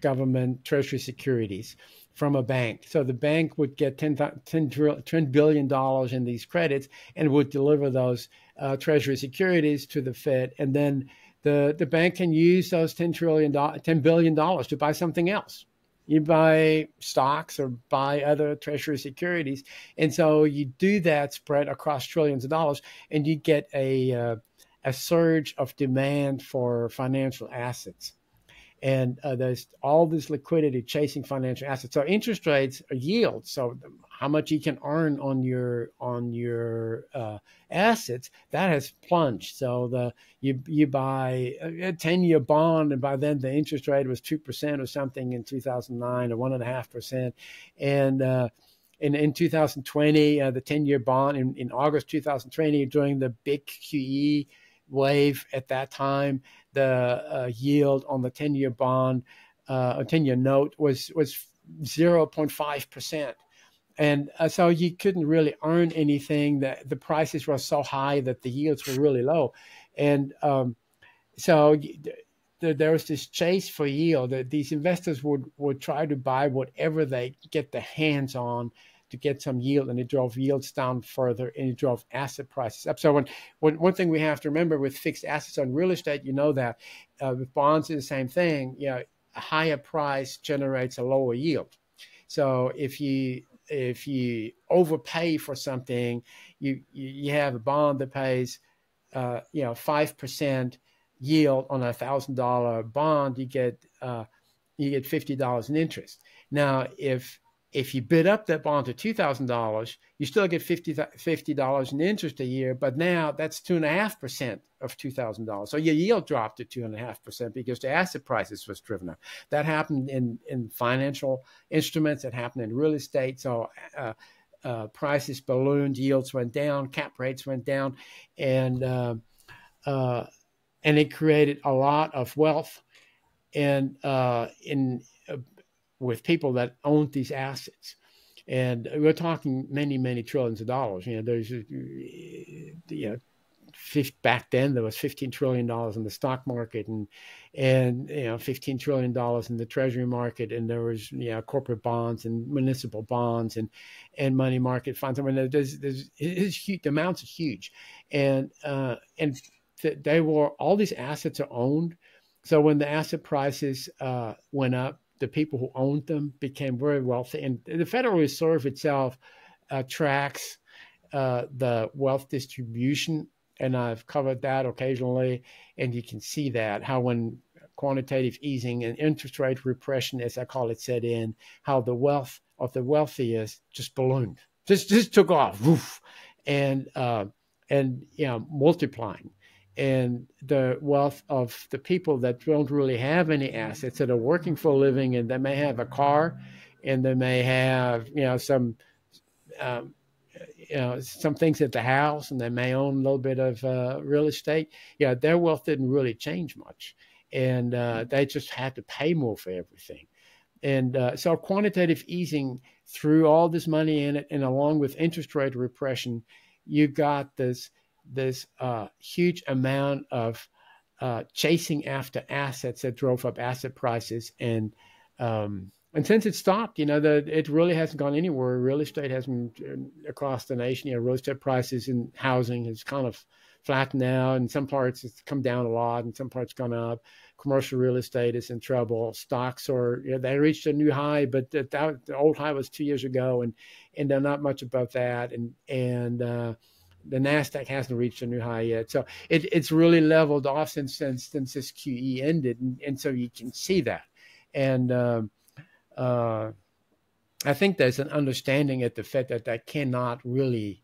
Speaker 2: government treasury securities from a bank. So the bank would get 10, 10, $10 billion in these credits and would deliver those uh, treasury securities to the Fed. And then the, the bank can use those $10, trillion, $10 billion to buy something else. You buy stocks or buy other treasury securities. And so you do that spread across trillions of dollars and you get a, uh, a surge of demand for financial assets and uh, there's all this liquidity chasing financial assets. So interest rates are yield. So how much you can earn on your on your uh, assets that has plunged. So the you you buy a ten year bond, and by then the interest rate was two percent or something in 2009 or one and a half percent, and uh, in, in 2020, uh, the 10 year bond in, in August 2020, during the big QE wave at that time, the uh, yield on the 10 year bond, uh, a 10 year note was, was 0.5%. And uh, so you couldn't really earn anything. That the prices were so high that the yields were really low, and um, so there was this chase for yield. That these investors would would try to buy whatever they get their hands on to get some yield, and it drove yields down further, and it drove asset prices up. So when, when one thing we have to remember with fixed assets on real estate, you know that uh, with bonds is the same thing. You know, a higher price generates a lower yield. So if you if you overpay for something, you you have a bond that pays uh, you know five percent yield on a thousand dollar bond, you get uh, you get fifty dollars in interest. Now, if if you bid up that bond to $2,000, you still get $50, dollars in interest a year, but now that's 2.5% of $2,000. So your yield dropped to 2.5% because the asset prices was driven up. That happened in, in financial instruments, it happened in real estate. So uh, uh, prices ballooned, yields went down, cap rates went down, and, uh, uh and it created a lot of wealth. And uh, in with people that owned these assets. And we're talking many, many trillions of dollars. You know, there's, you know, back then there was 15 trillion dollars in the stock market and and you know 15 trillion dollars in the treasury market and there was you know corporate bonds and municipal bonds and and money market funds i mean there's there's huge the amounts are huge and uh and they were all these assets are owned so when the asset prices uh went up the people who owned them became very wealthy. And the Federal Reserve itself uh, tracks uh, the wealth distribution, and I've covered that occasionally. And you can see that how when quantitative easing and interest rate repression, as I call it, set in, how the wealth of the wealthiest just ballooned, just just took off, woof, and uh, and you know multiplying. And the wealth of the people that don't really have any assets that are working for a living and they may have a car and they may have you know some um, you know some things at the house and they may own a little bit of uh, real estate. Yeah their wealth didn't really change much and uh, they just had to pay more for everything. And uh, so quantitative easing threw all this money in it and along with interest rate repression you got this this uh, huge amount of uh, chasing after assets that drove up asset prices and um, and since it stopped, you know, the, it really hasn't gone anywhere. Real estate hasn't uh, across the nation. You know, real estate prices and housing has kind of flattened out. In some parts, it's come down a lot. and some parts, gone up. Commercial real estate is in trouble. Stocks are, you know, they reached a new high, but that, that, the old high was two years ago, and and they're not much above that. And and uh, the Nasdaq hasn't reached a new high yet. So it, it's really leveled off since since since this QE ended, and, and so you can see that. And um, uh, I think there's an understanding at the Fed that they cannot really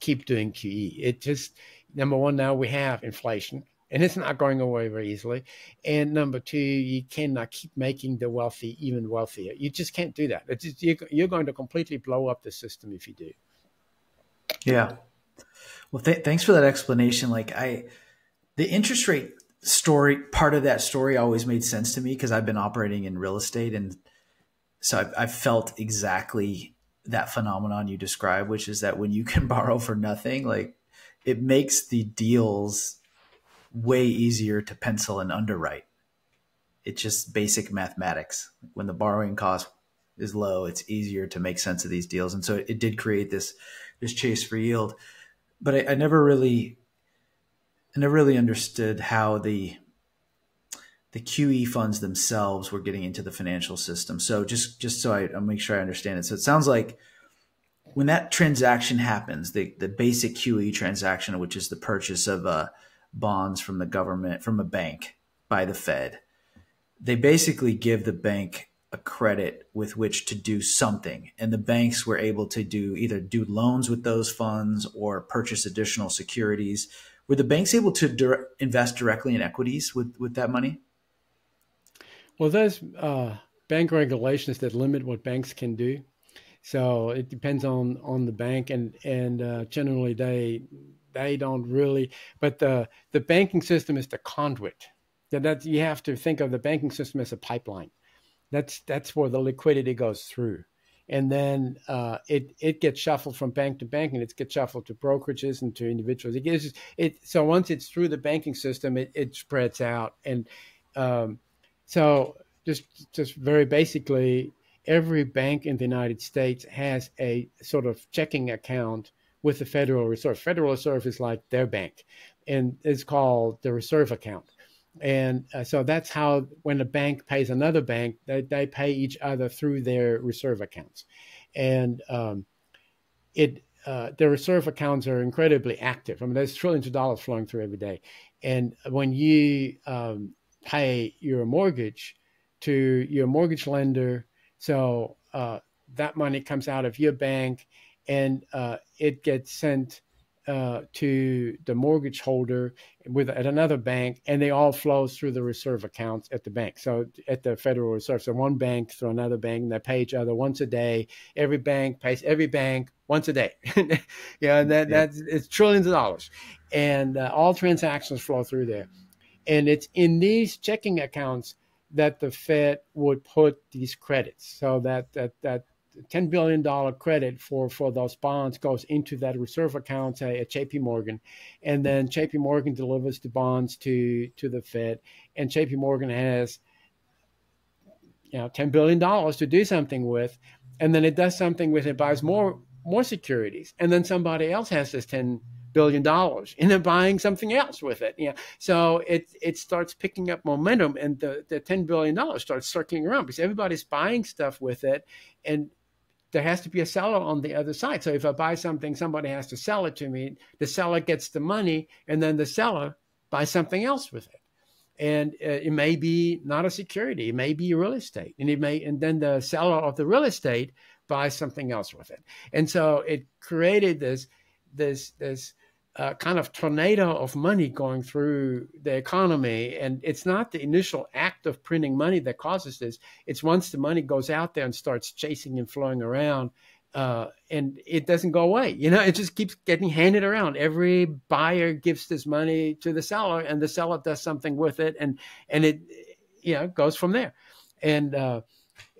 Speaker 2: keep doing QE. It just number one now we have inflation and it's not going away very easily. And number two, you cannot keep making the wealthy even wealthier. You just can't do that. Just, you're going to completely blow up the system if you do.
Speaker 1: Yeah. Well, th- thanks for that explanation. Like I, the interest rate story, part of that story always made sense to me because I've been operating in real estate and so I've, I've felt exactly that phenomenon you describe, which is that when you can borrow for nothing, like it makes the deals way easier to pencil and underwrite. It's just basic mathematics. When the borrowing cost is low, it's easier to make sense of these deals. And so it, it did create this this chase for yield. But I, I never really I never really understood how the the QE funds themselves were getting into the financial system. So just just so I I'll make sure I understand it. So it sounds like when that transaction happens, the the basic QE transaction, which is the purchase of uh, bonds from the government from a bank by the Fed, they basically give the bank a credit with which to do something, and the banks were able to do either do loans with those funds or purchase additional securities. Were the banks able to dir- invest directly in equities with with that money?
Speaker 2: Well, there's uh, bank regulations that limit what banks can do. So it depends on on the bank, and and uh, generally they they don't really. But the the banking system is the conduit. That you have to think of the banking system as a pipeline. That's that's where the liquidity goes through, and then uh, it it gets shuffled from bank to bank, and it gets shuffled to brokerages and to individuals. It gets it so once it's through the banking system, it, it spreads out, and um, so just just very basically, every bank in the United States has a sort of checking account with the Federal Reserve. Federal Reserve is like their bank, and it's called the reserve account. And uh, so that's how when a bank pays another bank, they, they pay each other through their reserve accounts. And um, it uh, reserve accounts are incredibly active. I mean, there's trillions of dollars flowing through every day. And when you um, pay your mortgage to your mortgage lender. So uh, that money comes out of your bank and uh, it gets sent uh, to the mortgage holder with at another bank, and they all flows through the reserve accounts at the bank. So at the Federal Reserve, so one bank through another bank, and they pay each other once a day. Every bank pays every bank once a day. yeah, and that yeah. that's it's trillions of dollars, and uh, all transactions flow through there. And it's in these checking accounts that the Fed would put these credits so that that that $10 billion credit for, for those bonds goes into that reserve account say, at JP Morgan. And then JP Morgan delivers the bonds to, to the Fed. And JP Morgan has you know, $10 billion to do something with. And then it does something with it, buys more more securities. And then somebody else has this 10 billion dollars and then buying something else with it. Yeah. So it it starts picking up momentum and the, the ten billion dollars starts circling around because everybody's buying stuff with it and there has to be a seller on the other side. So if I buy something, somebody has to sell it to me. The seller gets the money, and then the seller buys something else with it. And uh, it may be not a security; it may be real estate, and it may, and then the seller of the real estate buys something else with it. And so it created this, this, this uh, kind of tornado of money going through the economy. And it's not the initial act of printing money that causes this. It's once the money goes out there and starts chasing and flowing around, uh, and it doesn't go away. You know, it just keeps getting handed around. Every buyer gives this money to the seller, and the seller does something with it, and and it, you know, goes from there. And uh,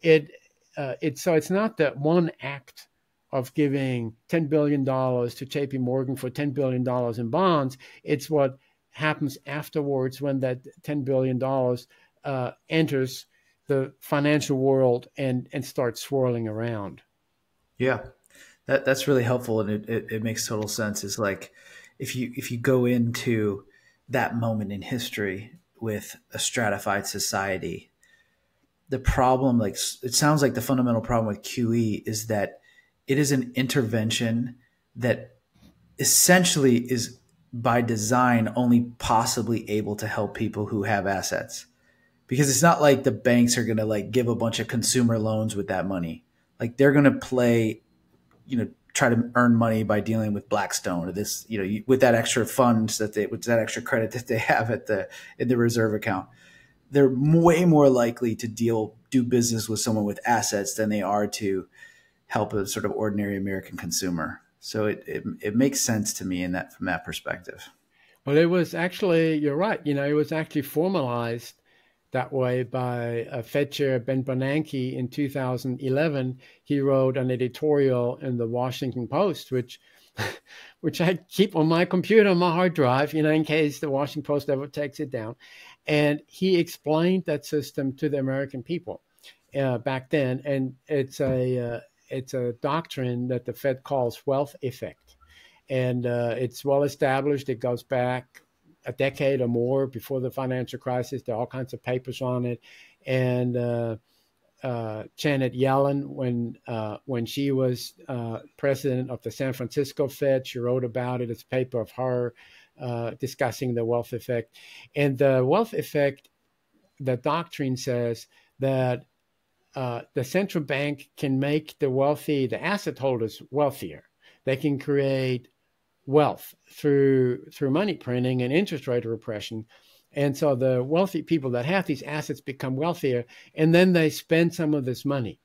Speaker 2: it uh, it so it's not that one act of giving $10 billion to JP Morgan for $10 billion in bonds. It's what happens afterwards when that $10 billion uh, enters the financial world and, and starts swirling around.
Speaker 1: Yeah, that, that's really helpful. And it, it, it makes total sense. Is like if you, if you go into that moment in history with a stratified society, the problem, like it sounds like the fundamental problem with QE is that it is an intervention that essentially is by design only possibly able to help people who have assets. Because it's not like the banks are going to like give a bunch of consumer loans with that money. Like they're going to play you know try to earn money by dealing with blackstone or this you know with that extra funds that they with that extra credit that they have at the in the reserve account. They're way more likely to deal do business with someone with assets than they are to help a sort of ordinary American consumer. So it, it, it makes sense to me in that from that perspective.
Speaker 2: Well, it was actually you're right. You know, it was actually formalized that way by uh, Fed Chair Ben Bernanke in 2011. He wrote an editorial in the Washington Post, which which I keep on my computer on my hard drive, you know, in case the Washington Post ever takes it down. And he explained that system to the American people uh, back then, and it's a uh, it's a doctrine that the Fed calls wealth effect, and uh, it's well established. It goes back a decade or more before the financial crisis. There are all kinds of papers on it, and uh, uh, Janet Yellen, when uh, when she was uh, president of the San Francisco Fed, she wrote about it. It's a paper of her uh, discussing the wealth effect, and the wealth effect. The doctrine says that uh, the central bank can make the wealthy, the asset holders, wealthier. They can create wealth through through money printing and interest rate repression. And so the wealthy people that have these assets become wealthier, and then they spend some of this money.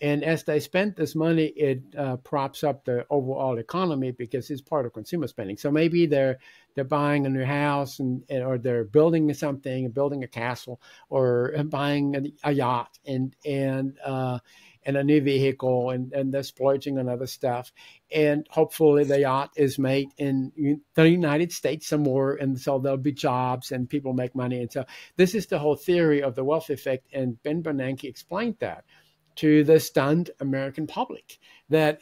Speaker 2: And as they spend this money, it uh, props up the overall economy because it's part of consumer spending. So maybe they're they're buying a new house and or they're building something, building a castle, or buying a, a yacht and and uh, and a new vehicle, and and they're splurging on other stuff. And hopefully, the yacht is made in the United States somewhere, and so there'll be jobs and people make money. And so this is the whole theory of the wealth effect. And Ben Bernanke explained that to the stunned American public that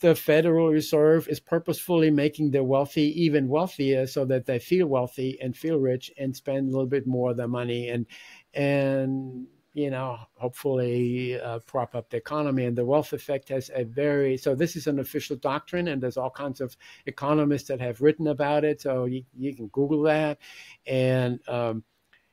Speaker 2: the Federal Reserve is purposefully making the wealthy even wealthier so that they feel wealthy and feel rich and spend a little bit more of their money and and you know hopefully uh, prop up the economy. And the wealth effect has a very so this is an official doctrine and there's all kinds of economists that have written about it. So you, you can google that. And um,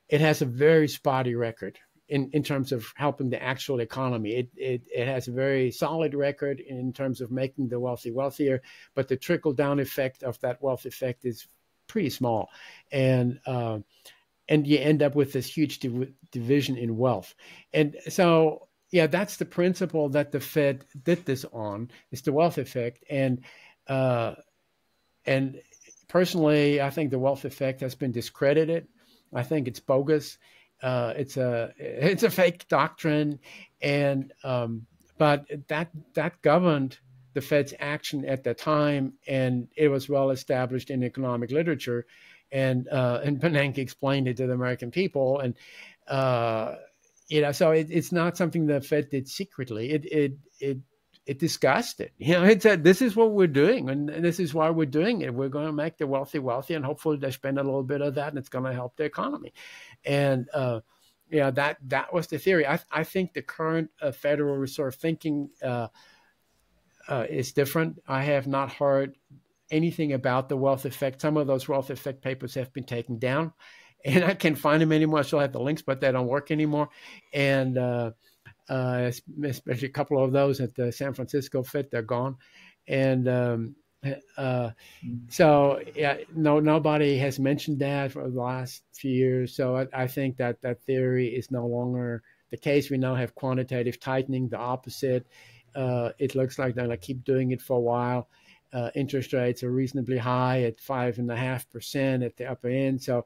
Speaker 2: it has a very spotty record in, in terms of helping the actual economy. It, it, it has a very solid record in terms of making the wealthy wealthier, but the trickle down effect of that wealth effect is pretty small. And, uh, and you end up with this huge div- division in wealth. And so, yeah, that's the principle that the Fed did this on is the wealth effect. And, uh, and personally, I think the wealth effect has been discredited. I think it's bogus uh, it's a it's a fake doctrine, and um, but that that governed the Fed's action at the time, and it was well established in economic literature, and uh, and Bernanke explained it to the American people, and uh, you know, so it, it's not something the Fed did secretly. It it it it discussed it. You know, it said, this is what we're doing, and this is why we're doing it. We're going to make the wealthy wealthy, and hopefully they spend a little bit of that, and it's going to help the economy. And uh, yeah, that that was the theory. I I think the current uh, Federal Reserve thinking uh, uh, is different. I have not heard anything about the wealth effect. Some of those wealth effect papers have been taken down, and I can't find them anymore. I still have the links, but they don't work anymore. And uh, especially a couple of those at the San Francisco Fed, they're gone. And um, Uh, so yeah, no, nobody has mentioned that for the last few years. So I, I, think that that theory is no longer the case. We now have quantitative tightening, the opposite. Uh, it looks like they're going to keep doing it for a while. Uh, interest rates are reasonably high at five and a half percent at the upper end. So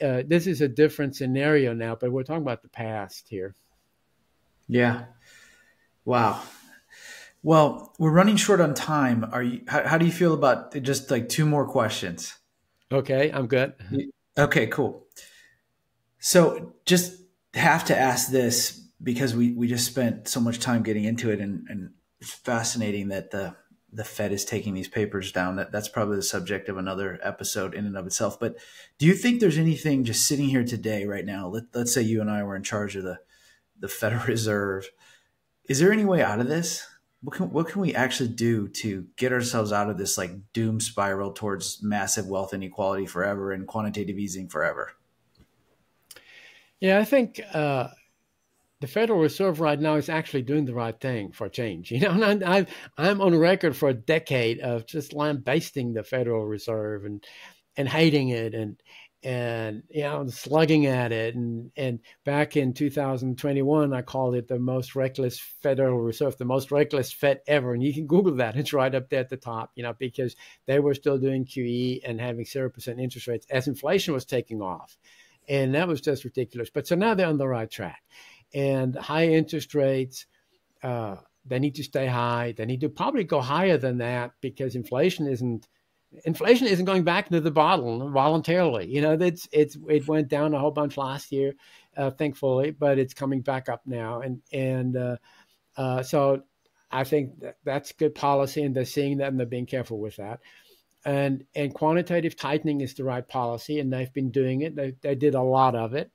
Speaker 2: uh, this is a different scenario now, but we're talking about the past here.
Speaker 1: Yeah. Wow. Well, we're running short on time. Are you? How, how do you feel about just like two more questions?
Speaker 2: Okay, I'm good.
Speaker 1: Okay, cool. So just have to ask this because we we just spent so much time getting into it, and and it's fascinating that the the Fed is taking these papers down. That that's probably the subject of another episode in and of itself. But do you think there's anything just sitting here today, right now? Let, let's say you and I were in charge of the the Federal Reserve. Is there any way out of this? what can what can we actually do to get ourselves out of this like doom spiral towards massive wealth inequality forever and quantitative easing forever?
Speaker 2: Yeah, I think uh, the Federal Reserve right now is actually doing the right thing for change. You know, and I, I'm on record for a decade of just lambasting the Federal Reserve and and hating it and and you know slugging at it. And and back in 2021 i called it the most reckless federal reserve the most reckless fed ever. And you can google that. It's right up there at the top you know because they were still doing qe and having 0% interest rates as inflation was taking off. And that was just ridiculous. But so now they're on the right track. And high interest rates uh, they need to stay high. They need to probably go higher than that because inflation isn't inflation isn't going back into the bottle voluntarily. You know, it's it's it went down a whole bunch last year, uh, thankfully, but it's coming back up now, and and uh, uh, so I think that that's good policy, and they're seeing that and they're being careful with that. And and quantitative tightening is the right policy, and they've been doing it. They they did a lot of it,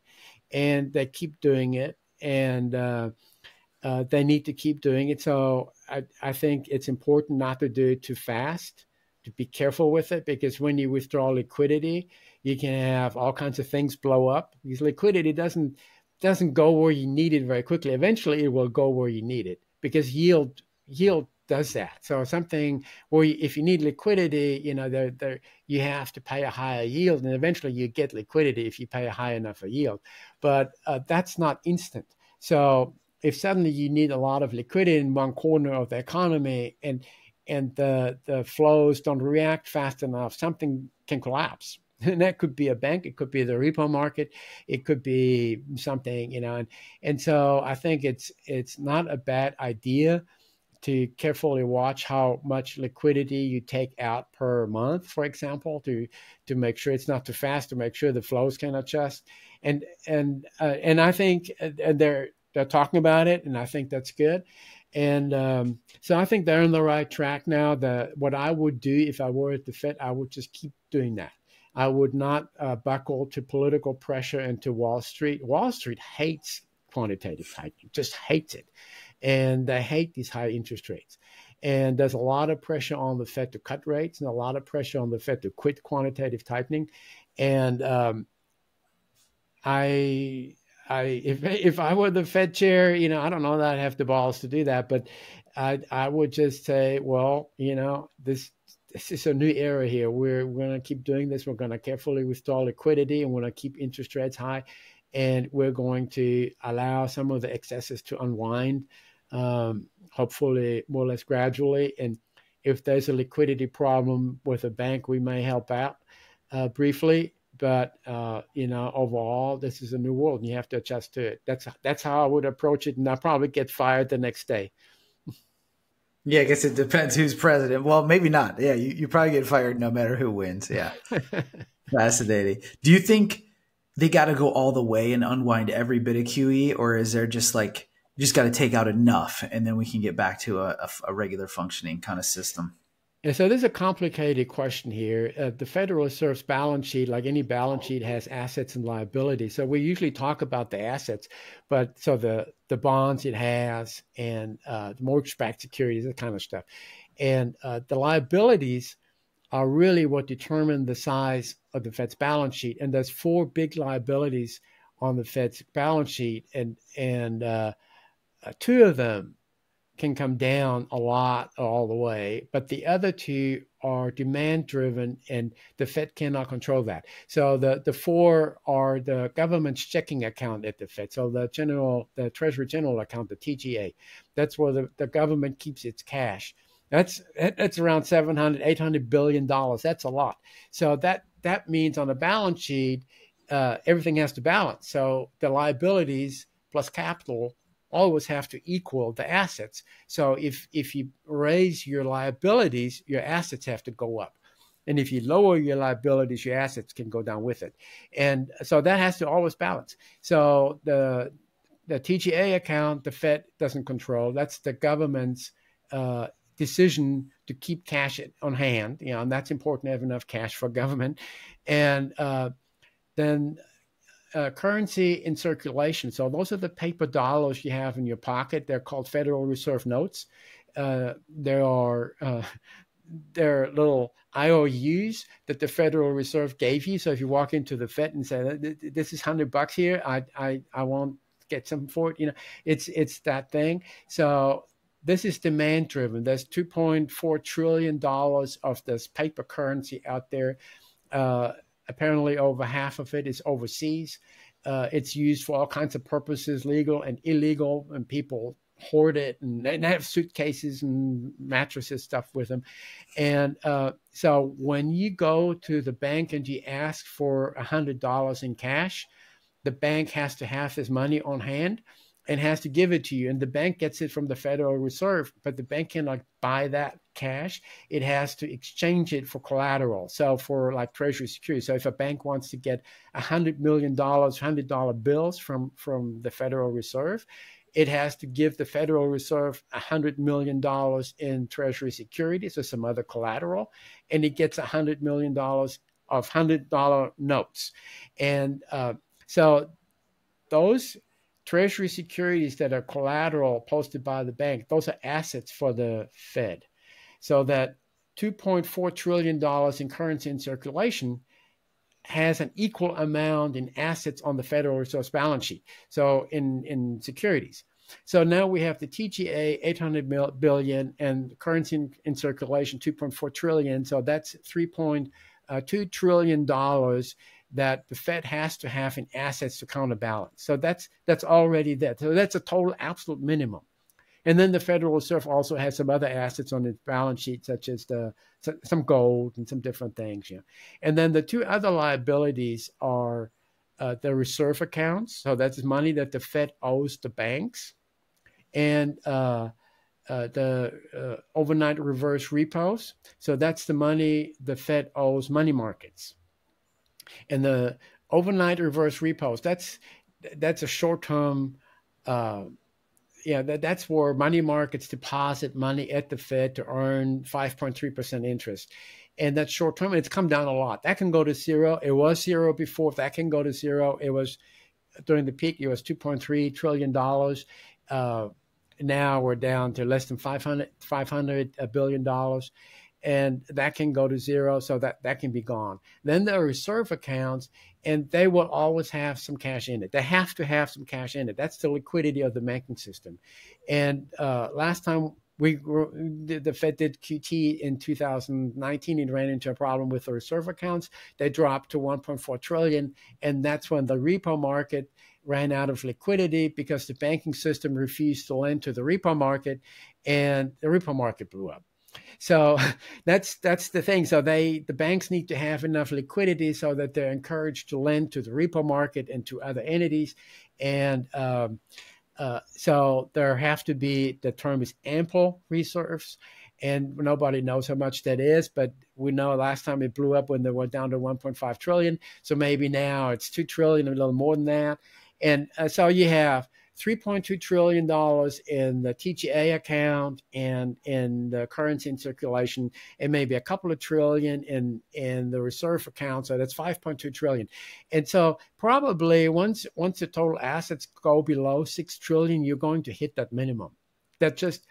Speaker 2: and they keep doing it, and. Uh, uh, they need to keep doing it. So I, I think it's important not to do it too fast to be careful with it because when you withdraw liquidity, you can have all kinds of things blow up because liquidity doesn't doesn't go where you need it very quickly. Eventually, it will go where you need it because yield yield does that. So something where you, if you need liquidity, you know, there there you have to pay a higher yield, and eventually you get liquidity if you pay a high enough a yield. But uh, that's not instant. So if suddenly you need a lot of liquidity in one corner of the economy and and the the flows don't react fast enough, something can collapse. And that could be a bank, it could be the repo market, it could be something, you know. And and so I think it's it's not a bad idea to carefully watch how much liquidity you take out per month, for example, to to make sure it's not too fast, to make sure the flows can adjust. And and uh, and I think uh, and they're they're talking about it, and I think that's good. And um, so I think they're on the right track now. That what I would do if I were at the Fed, I would just keep doing that. I would not uh, buckle to political pressure and to Wall Street. Wall Street hates quantitative tightening, just hates it. And they hate these high interest rates. And there's a lot of pressure on the Fed to cut rates and a lot of pressure on the Fed to quit quantitative tightening. And um, I I if if I were the Fed chair, you know, I don't know that I'd have the balls to do that, but I I would just say, well, you know, this this is a new era here. We're we're going to keep doing this. We're going to carefully restore liquidity, and we're going to keep interest rates high, and we're going to allow some of the excesses to unwind, um, hopefully more or less gradually. And if there's a liquidity problem with a bank, we may help out uh, briefly but uh, you know, overall, this is a new world, and you have to adjust to it. That's that's how I would approach it, and I'll probably get fired the next day.
Speaker 1: Yeah, I guess it depends who's president. Well, maybe not. Yeah, you, you probably get fired no matter who wins. Yeah, fascinating. Do you think they got to go all the way and unwind every bit of QE, or is there just like you just got to take out enough, and then we can get back to a, a, a regular functioning kind of system?
Speaker 2: And so there's a complicated question here. Uh, the Federal Reserve's balance sheet, like any balance sheet, has assets and liabilities. So we usually talk about the assets, but so the the bonds it has and uh, mortgage-backed securities, that kind of stuff, and uh, the liabilities are really what determine the size of the Fed's balance sheet. And there's four big liabilities on the Fed's balance sheet, and and uh, uh, two of them can come down a lot all the way, but the other two are demand driven and the Fed cannot control that. So the, the four are the government's checking account at the Fed. So the general, the Treasury General account, the TGA, that's where the, the government keeps its cash. That's that's around 700, 800 billion dollars. That's a lot. So that that means on a balance sheet, uh, everything has to balance. So the liabilities plus capital always have to equal the assets. So if if you raise your liabilities, your assets have to go up. And if you lower your liabilities, your assets can go down with it. And so that has to always balance. So the the TGA account, the Fed doesn't control. That's the government's uh, decision to keep cash on hand. You know, and that's important to have enough cash for government. And uh, then uh, currency in circulation. So those are the paper dollars you have in your pocket. They're called Federal Reserve notes. Uh, there are uh, they're little IOUs that the Federal Reserve gave you. So if you walk into the Fed and say, "This is hundred bucks here," I I I won't get some for it. You know, it's it's that thing. So this is demand driven. There's 2.4 trillion dollars of this paper currency out there. Uh, Apparently, over half of it is overseas. Uh, it's used for all kinds of purposes, legal and illegal, and people hoard it and, and have suitcases and mattresses stuff with them. And uh, so when you go to the bank and you ask for a $100 in cash, the bank has to have this money on hand and has to give it to you. And the bank gets it from the Federal Reserve, but the bank cannot buy that cash. It has to exchange it for collateral. So for like Treasury securities. So if a bank wants to get a hundred million dollars, hundred dollar bills from from the Federal Reserve, it has to give the Federal Reserve a hundred million dollars in Treasury securities or some other collateral, and it gets a hundred million dollars of hundred dollar notes. And uh, so those Treasury securities that are collateral posted by the bank, those are assets for the Fed. So that $2.4 trillion in currency in circulation has an equal amount in assets on the Federal Reserve's balance sheet. So in, in securities. So now we have the TGA 800 billion and currency in, in circulation 2.4 trillion. So that's 3.2 uh, trillion dollars that the Fed has to have in assets to counterbalance. So that's that's already there. So that's a total absolute minimum. And then the Federal Reserve also has some other assets on its balance sheet, such as the some gold and some different things. And then the two other liabilities are uh, the reserve accounts. So that's money that the Fed owes the banks, and uh, uh, the uh, overnight reverse repos. So that's the money the Fed owes money markets and the overnight reverse repos that's that's a short term uh, yeah that, that's where money markets deposit money at the fed to earn 5.3% interest. And that's short term it's come down a lot. That can go to zero. It was zero before. If that can go to zero. It was during the peak it was 2.3 trillion dollars. Uh, now we're down to less than 500 500 billion dollars and that can go to zero so that that can be gone then there are reserve accounts and they will always have some cash in it they have to have some cash in it that's the liquidity of the banking system and uh, last time we the Fed did QT in 2019 and ran into a problem with the reserve accounts. They dropped to 1.4 trillion, and that's when the repo market ran out of liquidity because the banking system refused to lend to the repo market, and the repo market blew up. So that's that's the thing. So they the banks need to have enough liquidity so that they're encouraged to lend to the repo market and to other entities, and um, uh, so there have to be the term is ample reserves, and nobody knows how much that is, but we know last time it blew up when they went down to 1.5 trillion. So maybe now it's two trillion, a little more than that, and uh, so you have $3.2 trillion in the TGA account and in the currency in circulation, and maybe a couple of trillion in, in the reserve account. So that's 5.2 trillion. And so probably once once the total assets go below 6 trillion, you're going to hit that minimum. That just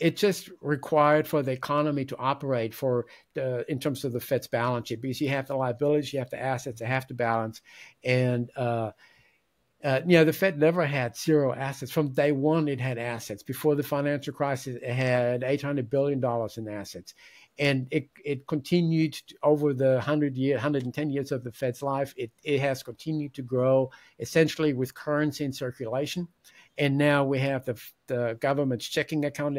Speaker 2: it's just required for the economy to operate for the in terms of the Fed's balance sheet because you have the liabilities, you have the assets, they have to balance, and uh, uh, you know, the Fed never had zero assets. From day one, it had assets. Before the financial crisis, it had $800 billion in assets. And it, it continued over the 100 year, 110 years of the Fed's life. It, it has continued to grow essentially with currency in circulation and now we have the, the government's checking account.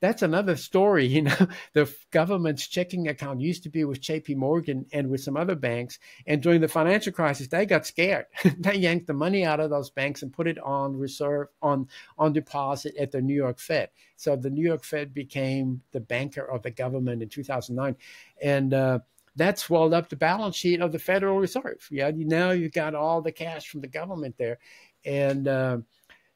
Speaker 2: That's another story. You know, the government's checking account used to be with J.P. Morgan and with some other banks. And during the financial crisis, they got scared. they yanked the money out of those banks and put it on reserve on on deposit at the New York Fed. So the New York Fed became the banker of the government in 2009, and. Uh, that swelled up the balance sheet of the Federal Reserve. Yeah, now you've got all the cash from the government there, and uh,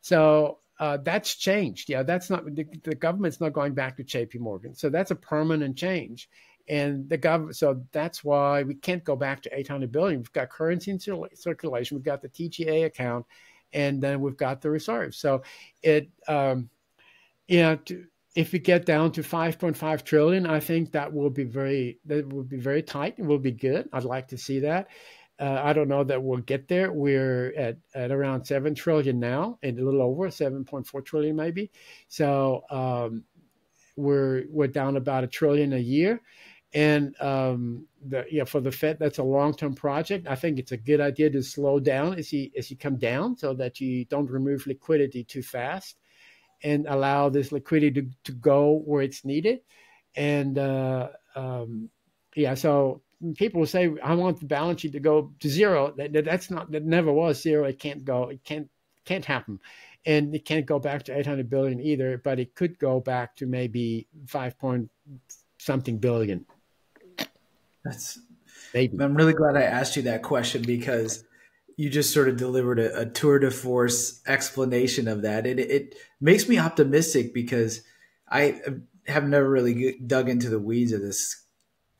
Speaker 2: so uh, that's changed. Yeah, that's not the, the, government's not going back to J.P. Morgan. So that's a permanent change, and the government. So that's why we can't go back to 800 billion. We've got currency in circulation. We've got the TGA account, and then we've got the reserves. So it, um, you know, to, if we get down to 5.5 trillion, I think that will be very that will be very tight. It will be good. I'd like to see that. Uh, I don't know that we'll get there. We're at, at around 7 trillion now, and a little over 7.4 trillion maybe. So um, we're, we're down about a trillion a year. And um, the, yeah, for the Fed, that's a long-term project. I think it's a good idea to slow down as you as you come down, so that you don't remove liquidity too fast, and allow this liquidity to, to go where it's needed. And uh, um, yeah, so people will say, I want the balance sheet to go to zero. That, that's not, that never was zero. It can't go, it can't, can't happen. And it can't go back to 800 billion either, but it could go back to maybe 5 point something billion.
Speaker 1: That's, maybe. I'm really glad I asked you that question because you just sort of delivered a, a tour de force explanation of that. And it, it makes me optimistic because I have never really dug into the weeds of this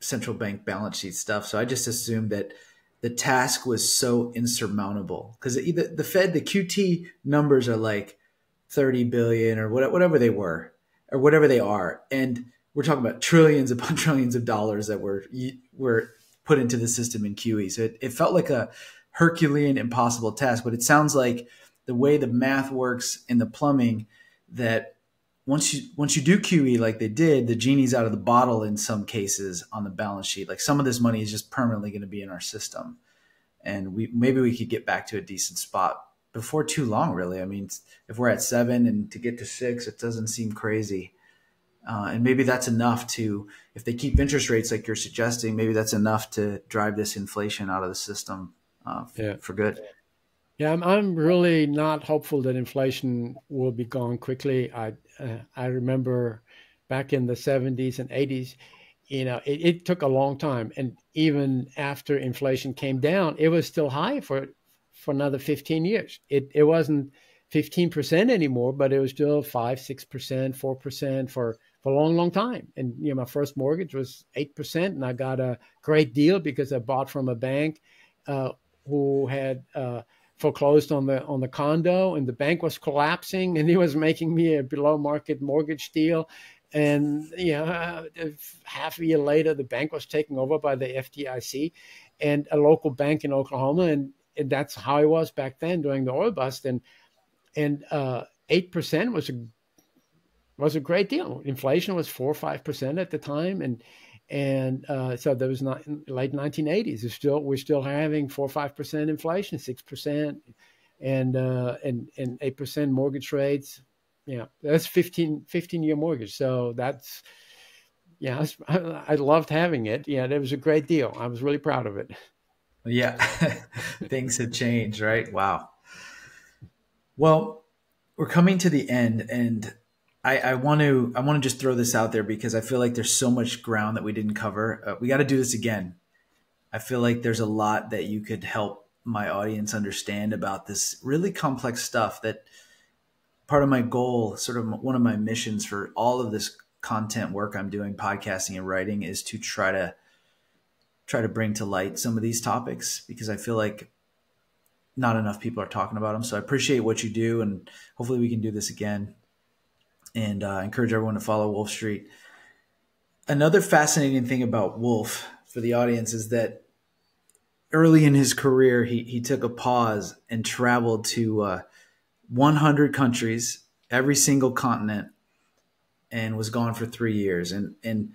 Speaker 1: central bank balance sheet stuff. So I just assumed that the task was so insurmountable because the, the Fed, the QT numbers are like 30 billion or whatever they were or whatever they are. And we're talking about trillions upon trillions of dollars that were, were put into the system in QE. So it, it felt like a Herculean impossible task, but it sounds like the way the math works in the plumbing that once you once you do QE like they did, the genie's out of the bottle in some cases on the balance sheet. Like some of this money is just permanently going to be in our system, and we maybe we could get back to a decent spot before too long. Really, I mean, if we're at seven and to get to six, it doesn't seem crazy. Uh, and maybe that's enough to, if they keep interest rates like you're suggesting, maybe that's enough to drive this inflation out of the system uh, yeah. for good.
Speaker 2: Yeah, I'm, I'm really not hopeful that inflation will be gone quickly. I uh, I remember back in the 70s and 80s, you know, it, it, took a long time. And even after inflation came down, it was still high for for another 15 years. It it wasn't 15% anymore, but it was still five, six percent, four percent for for a long, long time. And you know, my first mortgage was eight percent, and I got a great deal because I bought from a bank uh, who had uh, foreclosed on the on the condo and the bank was collapsing and he was making me a below market mortgage deal. And you know uh, half a year later the bank was taken over by the FDIC and a local bank in Oklahoma and, and that's how I was back then during the oil bust. And and uh, eight percent was a was a great deal. Inflation was four or five percent at the time and and uh, so there was not late 1980s. It's still we're still having four or five percent inflation, six percent, and uh, and and eight percent mortgage rates. Yeah, that's 15, 15 year mortgage. So that's yeah, I, I loved having it. Yeah, it was a great deal. I was really proud of it.
Speaker 1: Yeah, things have changed, right? Wow. Well, we're coming to the end, and I, I want to I want to just throw this out there because I feel like there's so much ground that we didn't cover. Uh, we got to do this again. I feel like there's a lot that you could help my audience understand about this really complex stuff. That part of my goal, sort of one of my missions for all of this content work I'm doing, podcasting and writing, is to try to try to bring to light some of these topics because I feel like not enough people are talking about them. So I appreciate what you do, and hopefully we can do this again and uh, encourage everyone to follow Wolf Street. Another fascinating thing about Wolf for the audience is that early in his career, he, he took a pause and traveled to uh, 100 countries, every single continent, and was gone for three years. And and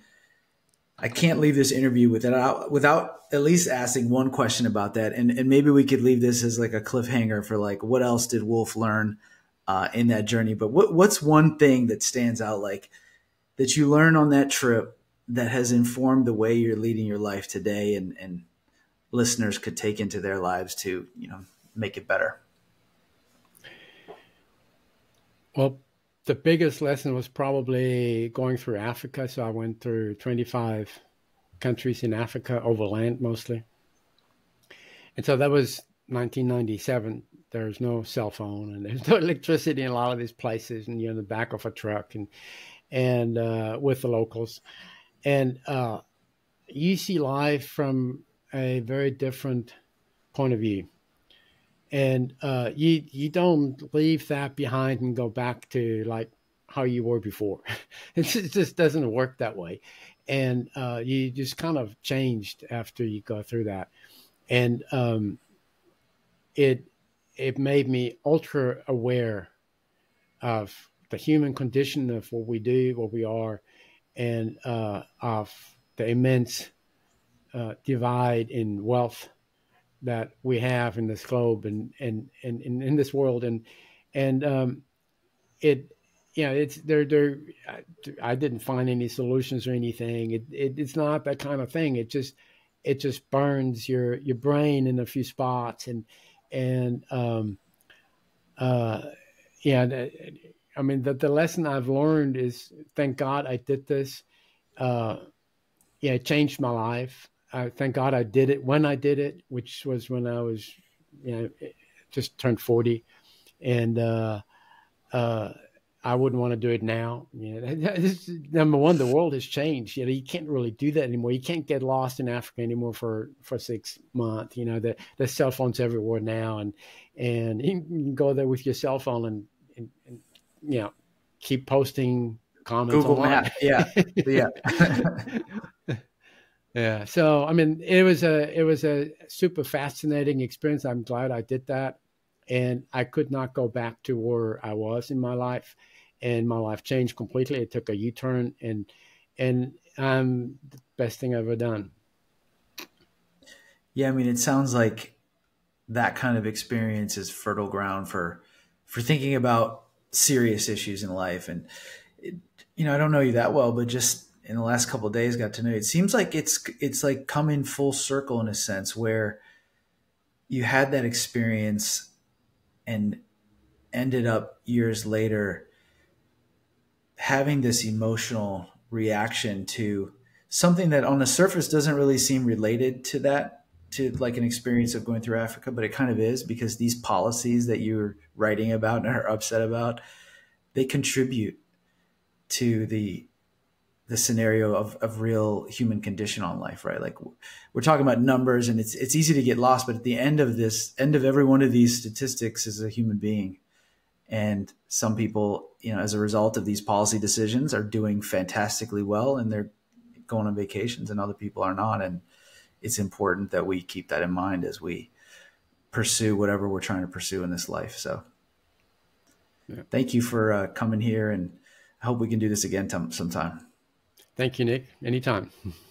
Speaker 1: I can't leave this interview without without at least asking one question about that. And and maybe we could leave this as like a cliffhanger for like what else did Wolf learn uh, in that journey? But what what's one thing that stands out like that you learn on that trip that has informed the way you're leading your life today and and listeners could take into their lives to you know make it better?
Speaker 2: Well the biggest lesson was probably going through africa. So i went through 25 countries in africa overland mostly. And so that was 1997 there's no cell phone and there's no electricity in a lot of these places and you're in the back of a truck and and uh, with the locals and uh, you see life from a very different point of view. And uh, you you don't leave that behind and go back to like how you were before. it just doesn't work that way, and uh, you just kind of changed after you go through that, and um, it it made me ultra aware of the human condition of what we do, what we are, and uh, of the immense uh, divide in wealth that we have in this globe and and, and, and in this world. And and um, it you know it's there there I didn't find any solutions or anything. It, it it's not that kind of thing. It just it just burns your your brain in a few spots. And and um uh yeah I mean the the lesson I've learned is thank God I did this uh yeah it changed my life I thank God I did it when I did it, which was when I was, you know, just turned 40. And, uh, uh, I wouldn't want to do it now. You know, number one, the world has changed. You know, you can't really do that anymore. You can't get lost in Africa anymore for, for six months. You know, the, the cell phones everywhere now, and and you can go there with your cell phone and, and, and you know keep posting comments.
Speaker 1: Google Maps, yeah, yeah.
Speaker 2: Yeah. So I mean, it was a it was a super fascinating experience. I'm glad I did that, and I could not go back to where I was in my life, and my life changed completely. It took a U turn, and and um, the best thing I've ever done.
Speaker 1: Yeah, I mean, it sounds like that kind of experience is fertile ground for for thinking about serious issues in life, and it, you know, I don't know you that well, but just in the last couple days got to know you. It seems like it's it's like coming full circle in a sense where you had that experience and ended up years later having this emotional reaction to something that on the surface doesn't really seem related to that to like an experience of going through Africa, but it kind of is because these policies that you're writing about and are upset about, they contribute to the the scenario of, of real human condition on life, right? Like we're talking about numbers and it's, it's easy to get lost, but at the end of this, end of every one of these statistics is a human being. And some people, you know, as a result of these policy decisions are doing fantastically well and they're going on vacations and other people are not. And it's important that we keep that in mind as we pursue whatever we're trying to pursue in this life. So yeah. thank you for uh, coming here and I hope we can do this again sometime.
Speaker 2: Thank you, Nick. Anytime.